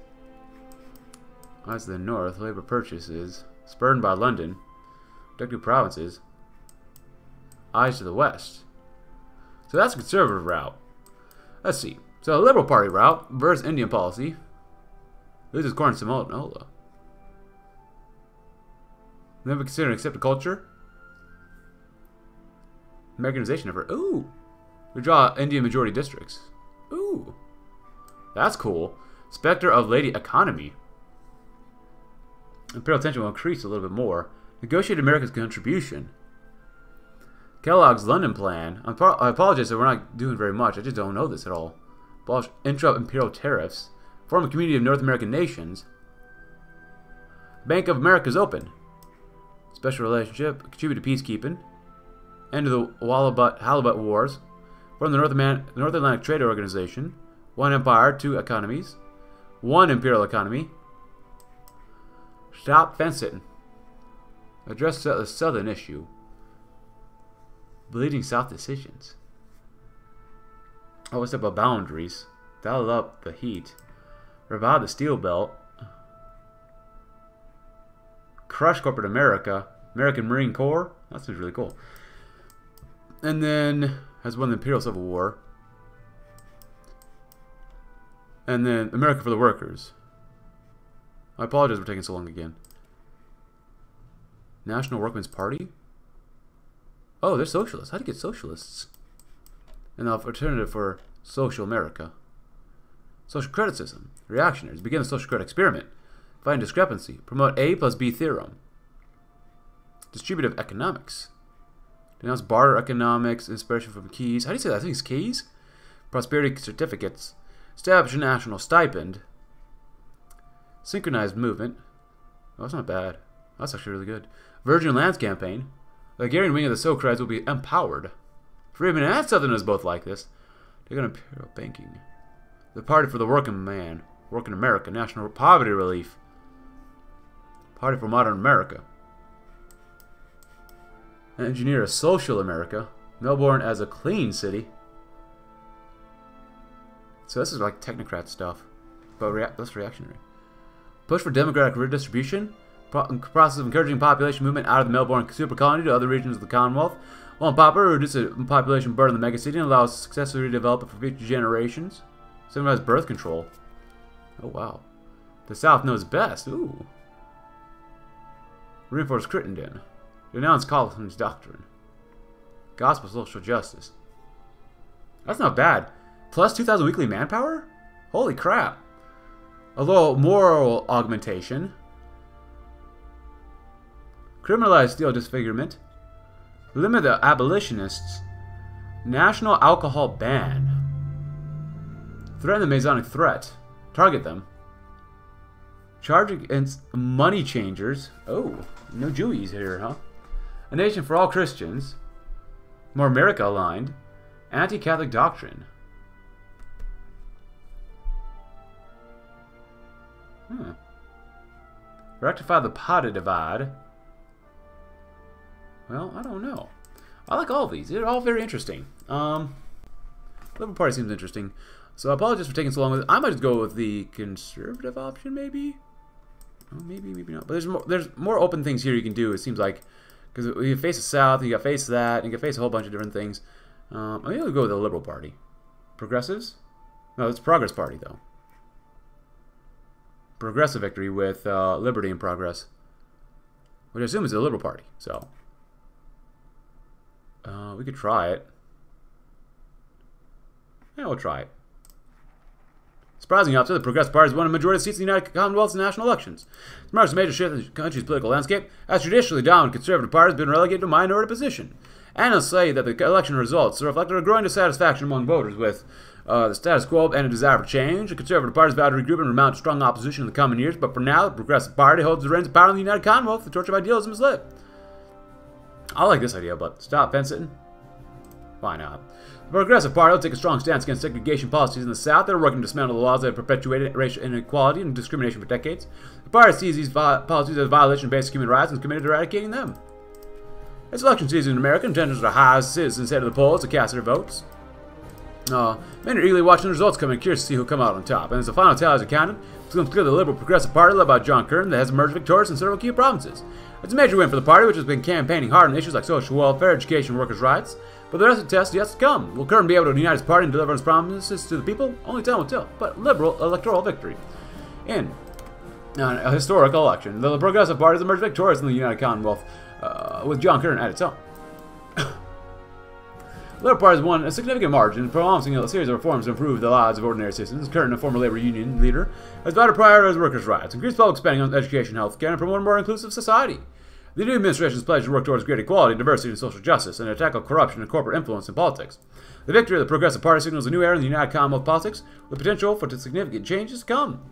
Eyes to the north, labor purchases. Spurned by London. Protective provinces. Eyes to the west. So that's a conservative route. Let's see. So the Liberal Party route versus Indian policy. This Loses corn Samoa. Never consider accept a culture. Americanization effort. Ooh. We draw Indian majority districts. Ooh. That's cool. Spectre of Lady Economy. Imperial tension will increase a little bit more. Negotiate America's contribution. Kellogg's London plan. I apologize that we're not doing very much. I just don't know this at all. Abolish interrupt imperial tariffs. Form a community of North American nations. Bank of America is open. Special relationship. Contribute to peacekeeping. End of the Wallabat Halibut Wars. Form the North, North Atlantic Trade Organization. One empire, two economies. One imperial economy. Stop fencing. Address the southern issue. Bleeding South decisions. Oh, up about boundaries? Dial up the heat. Revive the steel belt. Crush corporate America. American Marine Corps. That seems really cool. And then has won the Imperial Civil War. And then America for the Workers. I apologize for taking so long again. National Workmen's Party? Oh, they're socialists. How do you get socialists? The alternative for social America. Social system. Reactionaries. Begin the social credit experiment. Find discrepancy. Promote A plus B theorem. Distributive economics. Denounce barter economics. Inspiration from Keyes. How do you say that? I think it's Keyes? Prosperity certificates. Establish a national stipend. Synchronized movement. Oh, that's not bad. That's actually really good. Virgin Lands campaign. The Hungarian wing of the Socrates will be empowered. Freeman and Southerners both like this. Take on imperial banking. The Party for the Working Man. Working America. National Poverty Relief. Party for Modern America. Engineer a Social America. Melbourne as a clean city. So this is like technocrat stuff. But rea that's reactionary. Push for democratic redistribution. Pro process of encouraging population movement out of the Melbourne super colony to other regions of the Commonwealth. While popular, reduce the population burden in the megacity and allow successfully develop it for future generations. Symbolizes birth control. Oh wow. The South knows best. Ooh. Reinforce Crittenden. Denounce Collinson's doctrine. Gospel social justice. That's not bad. Plus 2,000 weekly manpower? Holy crap. A little moral augmentation. Criminalize steel disfigurement. Limit the abolitionists. National alcohol ban. Threaten the Masonic threat. Target them. Charge against money changers. Oh, no Jewies here, huh? A nation for all Christians. More America aligned. Anti-Catholic doctrine. Hmm. Rectify the potted divide. Well, I don't know. I like all these. They're all very interesting. Um, Liberal Party seems interesting. So I apologize for taking so long with it. I might just go with the conservative option, maybe? Oh, maybe, maybe not. But there's more, there's more open things here you can do, it seems like. Because you face the South, you got face that, you can face a whole bunch of different things. Um, maybe I'll go with the Liberal Party. Progressives? No, it's Progress Party, though. Progressive victory with uh, Liberty and Progress. Which I assume is the Liberal Party, so. Uh, we could try it. Yeah, we'll try it. Surprisingly, after the Progressive Party has won a majority of seats in the United Commonwealth's national elections. This marks a major shift in the country's political landscape, as traditionally dominant Conservative Party has been relegated to a minority position. Analysts say that the election results reflect a growing dissatisfaction among voters with uh, the status quo and a desire for change. The Conservative Party has vowed to regroup and remount strong opposition in the coming years, but for now, the Progressive Party holds the reins of power in the United Commonwealth. The torch of idealism is lit. I like this idea, but stop fence sitting. Why not? The Progressive Party will take a strong stance against segregation policies in the South that are working to dismantle the laws that have perpetuated racial inequality and discrimination for decades. The party sees these policies as a violation of basic human rights and is committed to eradicating them. It's election season in America, and tensions are high as citizens head to the polls to cast their votes. Uh, many are eagerly watching the results come in, curious to see who'll come out on top. And as the final tallies are counted, it's going to clear the Liberal Progressive Party led by John Curtin that has emerged victorious in several key provinces. It's a major win for the party, which has been campaigning hard on issues like social welfare, education, workers' rights. But the rest of the test yet to come. Will Curtin be able to unite his party and deliver his promises to the people? Only time will tell. But liberal electoral victory. In a historic election, the Progressive Party has emerged victorious in the United Commonwealth, uh, with John Curtin at its helm. (coughs) Party has won a significant margin, promising a series of reforms to improve the lives of ordinary citizens. Curtin and former labor union leader, has vowed to prioritize workers' rights, increase public spending on education, health care, and promote a more inclusive society. The new administration's pledge to work towards greater equality, diversity, and social justice, and to tackle corruption and corporate influence in politics. The victory of the Progressive Party signals a new era in the United Commonwealth politics, with potential for significant changes to come.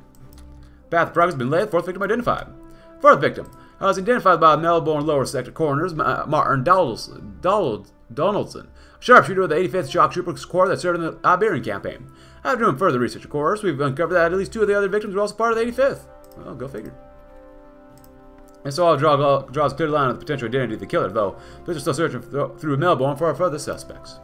Path of progress has been laid, fourth victim identified. Fourth victim was identified by Melbourne lower sector coroners Martin Donaldson, sharpshooter of the 85th Shock Troopers Corps that served in the Iberian campaign. After doing further research, of course, we've uncovered that at least two of the other victims were also part of the 85th. Well, go figure. And so all draw, draws a clear line of the potential identity of the killer, though police are still searching through Melbourne for further suspects.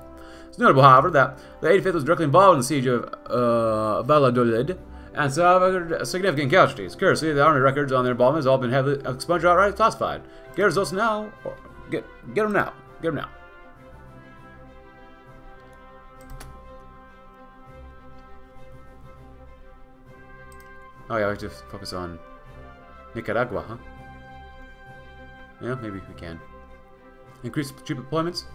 It's notable, however, that the 85th was directly involved in the siege of uh, Valladolid and suffered significant casualties. Curiously, the army records on their involvement has all been heavily expunged outright classified. Get results now, or get get them now. Get them now. Oh yeah, we have to focus on Nicaragua, huh? Yeah, maybe we can. Increase troop deployments?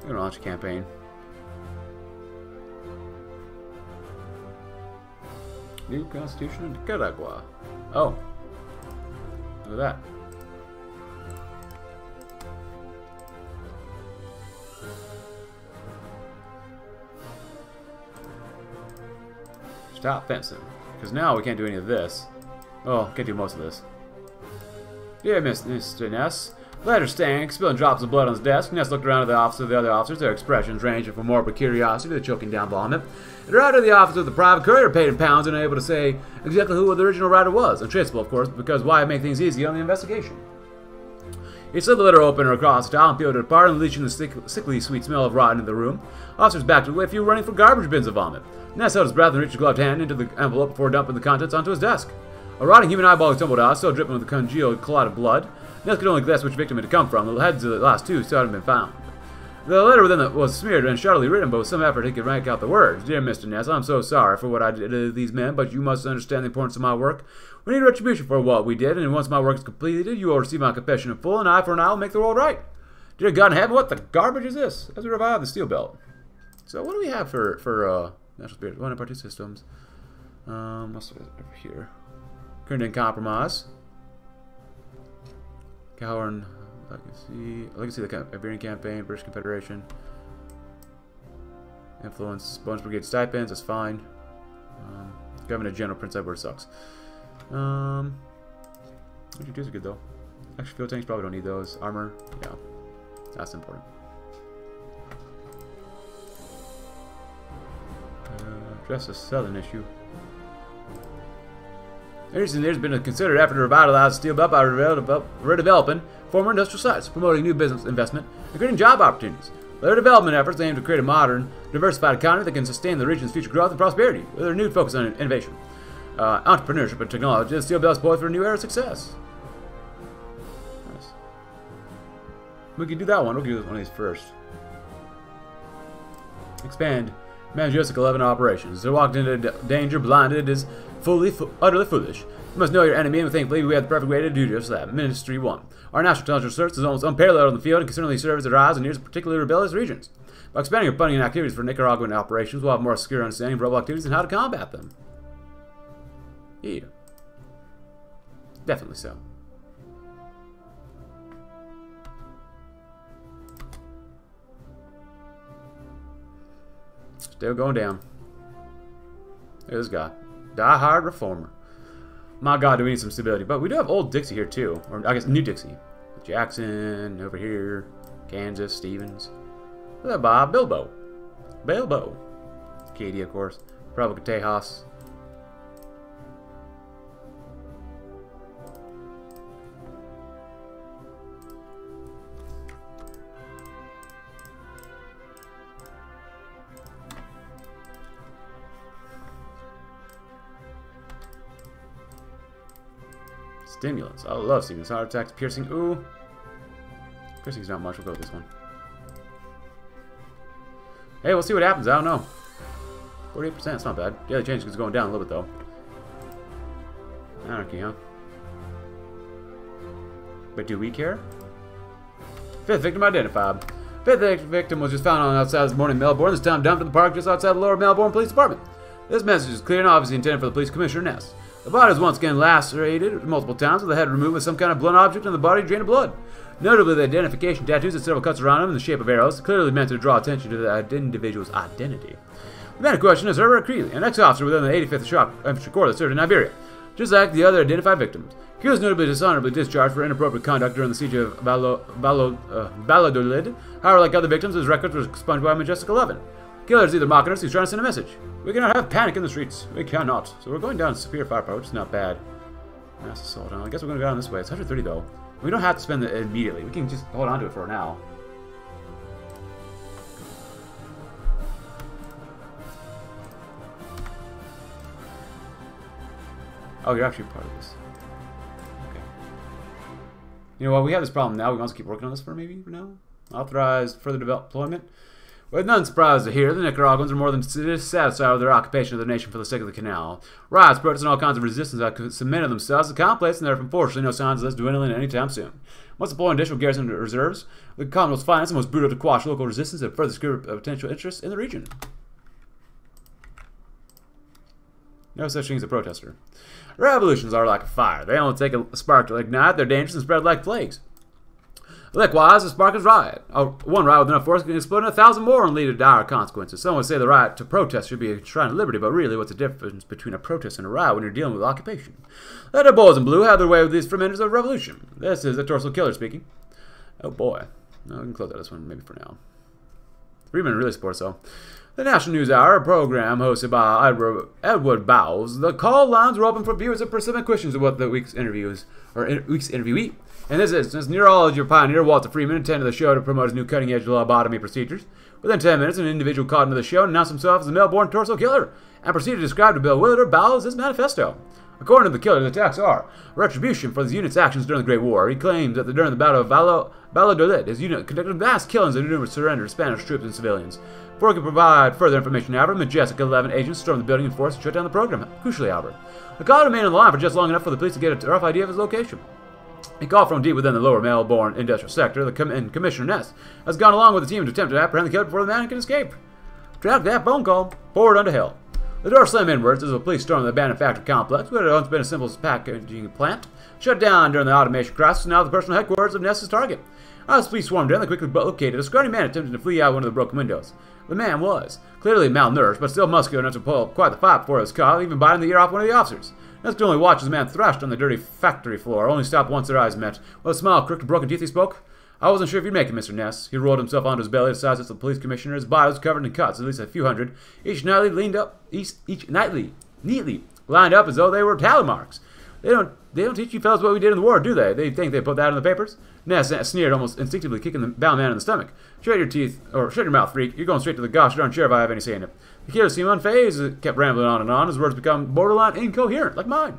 We're gonna launch a campaign. New Constitution of Nicaragua. Oh. Look at that. Stop fencing. Because now we can't do any of this. Oh, can't do most of this. Dear Miss, Mr. Ness, Letter stank, spilling drops of blood on his desk. Ness looked around at the office of the other officers, their expressions ranging from morbid curiosity to choking down vomit. The right to the office of the private courier paid in pounds and unable to say exactly who the original writer was. Untraceable, of course, because why make things easy on the investigation? He slid the letter opener across the and peeled it apart, unleashing the sick, sickly sweet smell of rot into the room. Officers backed away, few running for garbage bins of vomit. Ness held his breath and reached his gloved hand into the envelope before dumping the contents onto his desk. A rotting human eyeball tumbled out, still dripping with a congealed clot of blood. Ness could only guess which victim it had come from. The heads of the last two still hadn't been found. The letter within was smeared and shoddily written, but with some effort he could rank out the words. Dear Mr. Ness, I'm so sorry for what I did to these men, but you must understand the importance of my work. We need retribution for what we did, and once my work is completed, you will receive my confession in full, and eye for an eye will make the world right. Dear God in heaven, what the garbage is this? As we revive the steel belt. So what do we have for, for uh, National Spirit? One of our two systems. Um, what's over here? Current compromise. Cowern Legacy, Legacy of the Iberian Campaign, British Confederation. Influence, Bonus Brigade stipends, that's fine. Um, Governor General Prince Edward sucks. Um, Introduce are good though. Actually, fuel tanks probably don't need those. Armor, yeah, that's important. Uh, a southern issue. There's been a considered effort to revitalize the steel belt by redeveloping former industrial sites, promoting new business investment, and creating job opportunities. Their development efforts aim to create a modern, diversified economy that can sustain the region's future growth and prosperity, with a renewed focus on innovation, uh, entrepreneurship, and technology. The steel is poised for a new era of success. Nice. We can do that one. We'll do one of these first. Expand Majestic 11 operations. They walked into danger blinded is fully, utterly foolish. You must know your enemy, and thankfully we have the perfect way to do just that. Ministry 1. Our national intelligence search is almost unparalleled on the field and can certainly serve as eyes and ears of particularly rebellious regions. By expanding our funding and activities for Nicaraguan operations, we'll have more secure understanding of rebel activities and how to combat them. Yeah. Definitely so. Still going down. There's this guy. Die-hard reformer. My god, do we need some stability. But we do have old Dixie here, too. Or, I guess, New Dixie. Jackson, over here. Kansas, Stevens. Look at Bob. Bilbo. Bilbo. Katie, of course. Probably Tejas. Stimulants. I love stimulants. Heart attacks, piercing. Ooh. Piercing's not much. We'll go with this one. Hey, we'll see what happens. I don't know. 48%, it's not bad. The change is going down a little bit, though. Anarchy, huh? But do we care? Fifth victim identified. Fifth victim was just found on outside this morning Melbourne. This time dumped in the park just outside the Lower Melbourne Police Department. This message is clear and obviously intended for the police commissioner Ness. The body was once again lacerated multiple times with the head removed with some kind of blunt object and the body drained of blood. Notably, the identification tattoos had several cuts around them in the shape of arrows, clearly meant to draw attention to the individual's identity. The man in question is Herbert Creeley, an ex-officer within the 85th Shock Infantry Corps that served in Iberia, just like the other identified victims. He was notably dishonorably discharged for inappropriate conduct during the siege of uh, Valladolid. However, like other victims, his records were expunged by Majestic 11. Killer is either mocking us, he's trying to send a message. We cannot have panic in the streets. We cannot. So we're going down Superior Firepower, which is not bad. Mass assault. I guess we're going to go down this way. It's 130 though. We don't have to spend it immediately. We can just hold on to it for now. Oh, you're actually part of this. Okay. You know what? We have this problem now. We want to keep working on this for maybe for now. Authorized further deployment. With none surprised to hear, the Nicaraguans are more than dissatisfied with their occupation of the nation for the sake of the canal. Riots, protests, and all kinds of resistance have cemented themselves as commonplace, and there are unfortunately no signs of this dwindling anytime soon. Once deploy additional garrison reserves, the Commonwealth's finance most brutal to quash local resistance and further secure potential interests in the region. No such thing as a protester. Revolutions are like a fire. They only take a spark to ignite, they're dangerous and spread like plagues. Likewise, a spark is riot. Oh, one riot with enough force can explode in a thousand more and lead to dire consequences. Some would say the right to protest should be a shrine of liberty, but really, what's the difference between a protest and a riot when you're dealing with occupation? Let the boys in blue have their way with these fermenters of revolution. This is a torso killer speaking. Oh boy. No, we can close out this one maybe for now. Three minute really sports though. The National News Hour, a program hosted by Edward, Bowles. The call lines were open for viewers and present questions about the week's interviews or in, week's interviewee. In this instance, neurology pioneer Walter Freeman attended the show to promote his new cutting-edge lobotomy procedures. Within 10 minutes, an individual called into the show and announced himself as a Melbourne torso killer and proceeded to describe to Bill Willard Bowles his manifesto. According to the killer, the attacks are retribution for his unit's actions during the Great War. He claims that during the Battle of Valladolid, his unit conducted mass killings and numerous surrender Spanish troops and civilians. Before he could provide further information, however, Majestic 11 agents stormed the building and forced to shut down the program. Crucially, however, the caller remained on the line for just long enough for the police to get a rough idea of his location. A call from deep within the lower Melbourne industrial sector, the com and Commissioner Ness has gone along with the team to attempt to apprehend the killer before the man can escape. Track that phone call. Forward unto hell. The door slammed inwards as the police stormed the abandoned factory complex, which had once been a simple packaging plant, shut down during the automation crisis, and now the personal headquarters of Ness's target. As police swarmed in, they quickly located a scrawny man attempting to flee out one of the broken windows. The man was clearly malnourished, but still muscular enough to pull quite the fight before his caught, even biting the ear off one of the officers. Ness could only watch the man thrashed on the dirty factory floor, only stopped once their eyes met. With a smile, crooked, broken teeth, he spoke. I wasn't sure if you'd make it, Mr. Ness. He rolled himself onto his belly the size of the police commissioner. His body was covered in cuts, at least a few hundred. Each nightly leaned up, each, each nightly, neatly lined up as though they were tally marks. They don't, they don't teach you fellas what we did in the war, do they? They think they put that in the papers? Ness sneered, almost instinctively, kicking the bound man in the stomach. Shut your teeth, or shut your mouth, freak. You're going straight to the gosh darn sheriff if I have any say in it. Killer seemed unfazed, kept rambling on and on. His words become borderline incoherent, like mine.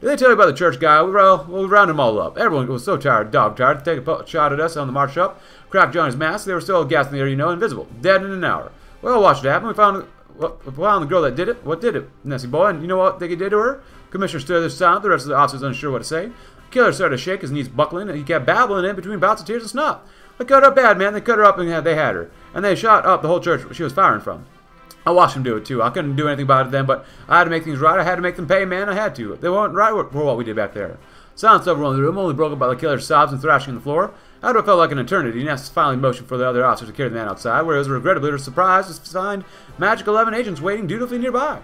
Did they tell you about the church guy? We, well, we round them all up. Everyone was so tired, dog tired, to take a shot at us on the march up. Cracked Johnny's mask. They were still gassing the air, you know, invisible. Dead in an hour. Well, watch it happen. We found, we found the girl that did it. What did it? Nessie boy. And you know what they did to her? Commissioner stood there silent. The rest of the officers unsure what to say. Killer started to shake, his knees buckling, and he kept babbling in between bouts of tears and snot. They cut her up bad, man. They cut her up and they had her. And they shot up the whole church she was firing from. I watched them do it too. I couldn't do anything about it then, but I had to make things right. I had to make them pay, man. I had to. They weren't right for what we did back there. Silence overwhelmed the room, only broken by the killer's sobs and thrashing on the floor. It felt like an eternity, Ness finally motioned for the other officers to carry the man outside, where he was regrettably surprised to find Magic 11 agents waiting dutifully nearby.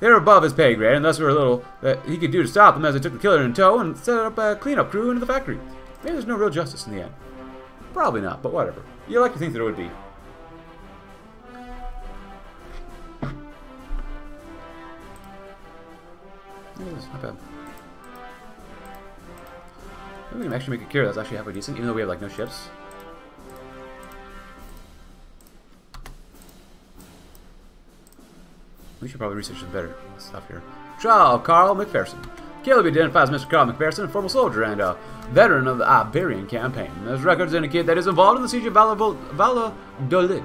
They were above his pay grade, and thus were little that he could do to stop them as they took the killer in tow and set up a cleanup crew into the factory. Maybe there's no real justice in the end. Probably not, but whatever. You like to think there would be. Yeah, that's not bad. Maybe we can actually make a cure that's actually halfway decent, even though we have like no ships. We should probably research some better stuff here. Trial Carl McPherson. Caleb identifies Mr. Carl McPherson, a former soldier and a veteran of the Iberian campaign. His records indicate that he's involved in the siege of Valladolid.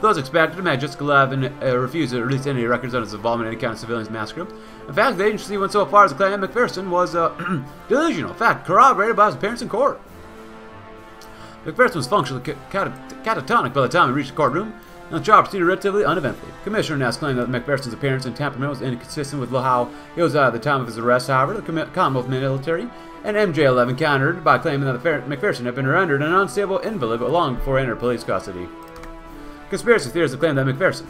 Those expected, Majestic 11 uh, refused to release any records on his involvement in kind of civilians massacre. In fact, the agency went so far as to claim that McPherson was uh, (clears throat) delusional, in fact, corroborated by his appearance in court. McPherson was functionally catatonic by the time he reached the courtroom, and the trial proceeded relatively uneventfully. Commissioner Ness claimed that McPherson's appearance and temperament was inconsistent with how he was at the time of his arrest, however, the Commonwealth military and MJ11 countered by claiming that McPherson had been rendered an unstable invalid long before entered police custody. Conspiracy theorists have claimed that McPherson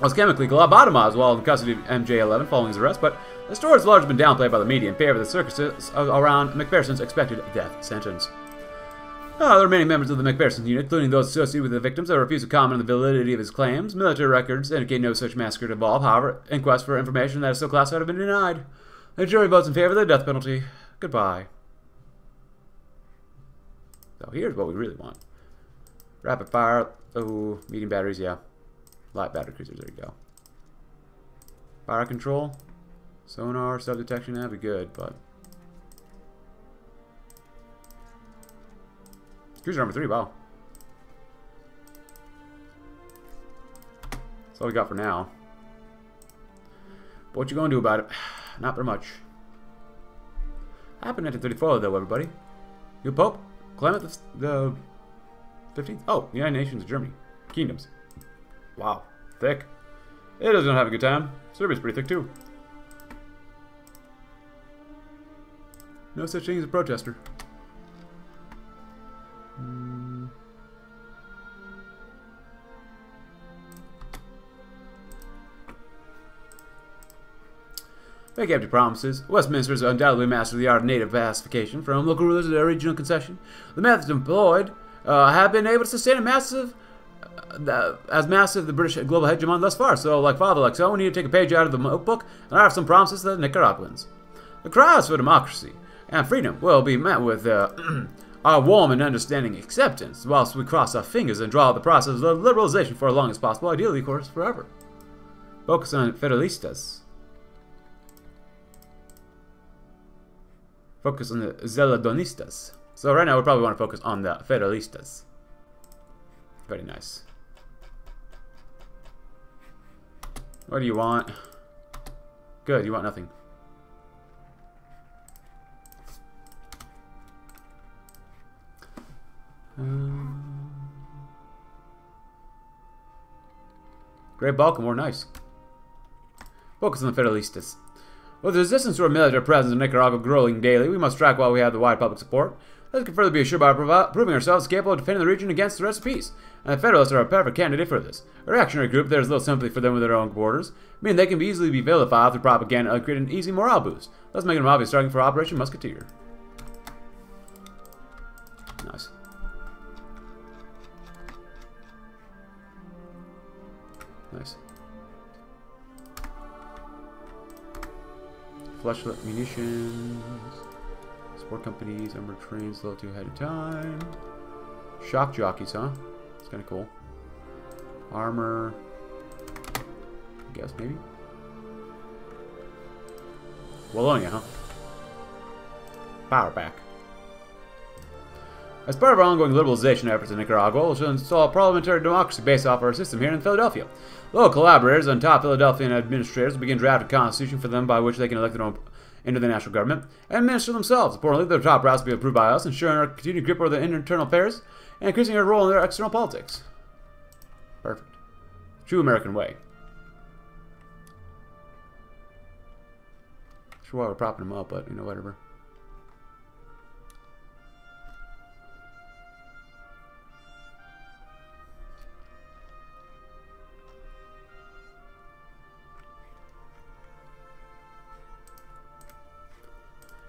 was chemically lobotomized while in custody of MJ11 following his arrest, but the story has largely been downplayed by the media in favor of the circuses around McPherson's expected death sentence. Uh, there are many members of the McPherson unit, including those associated with the victims, have refused to comment on the validity of his claims. Military records indicate no such massacre involved. However, inquests for information that is still classified have been denied. The jury votes in favor of the death penalty. Goodbye. So here's what we really want. Rapid fire. Oh, medium batteries, yeah. Light battery cruisers, there you go. Fire control. Sonar, sub-detection, that'd be good, but... Cruiser number three, wow. That's all we got for now. But what you gonna do about it? (sighs) Not very much. Happened 1934 though, everybody. New Pope, Clement the, the 15th. Oh, the United Nations Germany. Kingdoms. Wow. Thick. It doesn't have a good time. Serbia's pretty thick too. No such thing as a protester. Hmm. Make empty promises. Westminster's undoubtedly mastered the art of native pacification from local rulers to their regional concession. The methods employed uh, have been able to sustain a massive uh, as massive the British global hegemon thus far. So, like father, like son, we need to take a page out of the notebook and I have some promises to the Nicaraguans. The cries for democracy and freedom will be met with uh, (clears throat) our warm and understanding acceptance, whilst we cross our fingers and draw out the process of liberalization for as long as possible, ideally, of course, forever. Focus on federalistas. Focus on the Zeledonistas. So right now we probably want to focus on the federalistas. Very nice. What do you want? Good, you want nothing. Um, Great Baltimore, nice. Focus on the Federalistas. With the resistance to our military presence in Nicaragua growing daily, we must strike while we have the wide public support. Can further be assured by proving ourselves capable of defending the region against the rest of peace. And uh, the Federalists are a perfect candidate for this. A reactionary group, there is little sympathy for them with their own borders, meaning they can be easily be vilified through propaganda and create an easy morale boost, thus making them obvious starting for Operation Musketeer. Nice. Nice. Flashlight munitions. Sport companies, armored trains, level 2 ahead of time. Shock jockeys, huh? It's kind of cool. Armor. I guess, maybe? Wallonia, huh? Power back. As part of our ongoing liberalization efforts in Nicaragua, we'll install a parliamentary democracy based off our system here in Philadelphia. Local collaborators and top Philadelphian administrators will begin drafting a constitution for them by which they can elect their own into the national government and administer themselves. Importantly, their top routes will be approved by us, ensuring our continued grip over their internal affairs and increasing our role in their external politics. Perfect. True American way. Sure why we're propping them up, but, you know, whatever.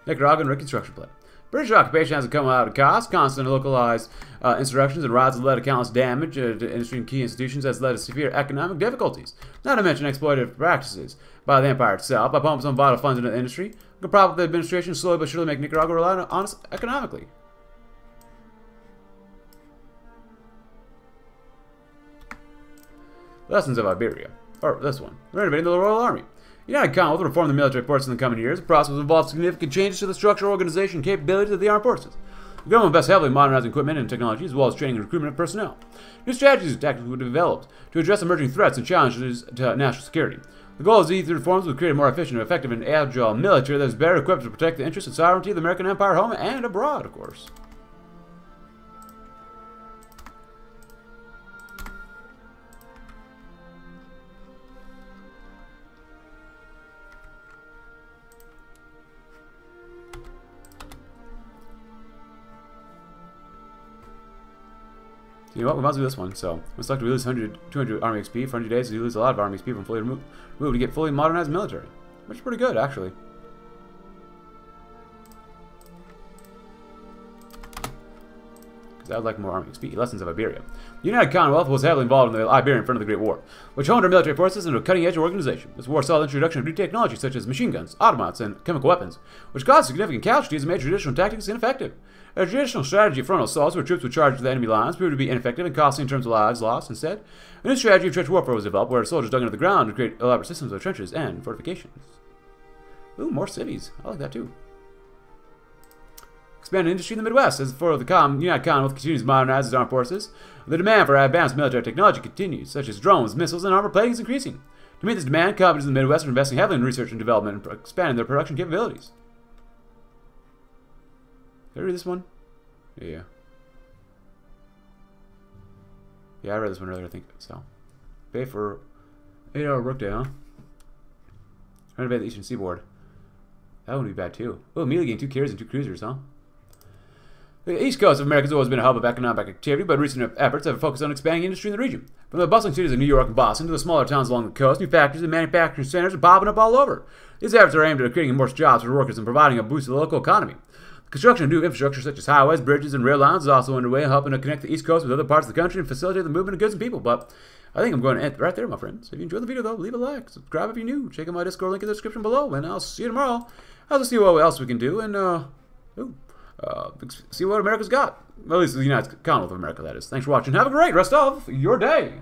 Nicaraguan Reconstruction Plan. British occupation hasn't come out of cost. Constant localized uh, insurrections and riots have led to countless damage uh, to industry and key institutions has led to severe economic difficulties. Not to mention exploitative practices by the empire itself by pumping some vital funds into the industry. Problem with the administration slowly but surely make Nicaragua reliant on us economically. Lessons of Iberia. Or this one. Renovating the Royal Army. United Commonwealth will reform the military forces in the coming years. The process will involve significant changes to the structure, organization, and capabilities of the armed forces. The government will invest heavily in modernizing equipment and technology, as well as training and recruitment of personnel. New strategies and tactics will be developed to address emerging threats and challenges to national security. The goal of these reforms will create a more efficient, effective, and agile military that is better equipped to protect the interests and sovereignty of the American empire home and abroad, of course. You know what? We might as well do this one. So, we select we lose 100, 200 army XP for 100 days. You lose a lot of army XP from fully removed. Move to get fully modernized military, which is pretty good actually. I would like more army XP. Lessons of Iberia. The United Commonwealth was heavily involved in the Iberian front of the Great War, which honed our military forces into a cutting-edge organization. This war saw the introduction of new technology such as machine guns, automats, and chemical weapons, which caused significant casualties and made traditional tactics ineffective. A traditional strategy of frontal assaults where troops would charge the enemy lines proved to be ineffective and costly in terms of lives lost. Instead, a new strategy of trench warfare was developed where soldiers dug into the ground to create elaborate systems of trenches and fortifications. Ooh, more cities. I like that too. Expand industry in the Midwest. As for the Com United Commonwealth continues to modernize its armed forces, the demand for advanced military technology continues, such as drones, missiles, and armor plating is increasing. To meet this demand, companies in the Midwest are investing heavily in research and development and expanding their production capabilities. Did I read this one? Yeah. Yeah, I read this one earlier, I think. So, pay for eight-hour workday, huh? Renovate the eastern seaboard. That wouldn't be bad too. Oh, immediately gain two carriers and two cruisers, huh? The east coast of America has always been a hub of economic activity, but recent efforts have focused on expanding industry in the region. From the bustling cities of New York and Boston to the smaller towns along the coast, new factories and manufacturing centers are popping up all over. These efforts are aimed at creating more jobs for workers and providing a boost to the local economy. Construction of new infrastructure such as highways, bridges, and rail lines is also underway, helping to connect the East Coast with other parts of the country and facilitate the movement of goods and people. But I think I'm going to end right there, my friends. If you enjoyed the video, though, leave a like, subscribe if you're new, check out my Discord link in the description below, and I'll see you tomorrow. I'll see what else we can do, and uh, ooh, uh, see what America's got. At least the United Commonwealth of America, that is. Thanks for watching. Have a great rest of your day.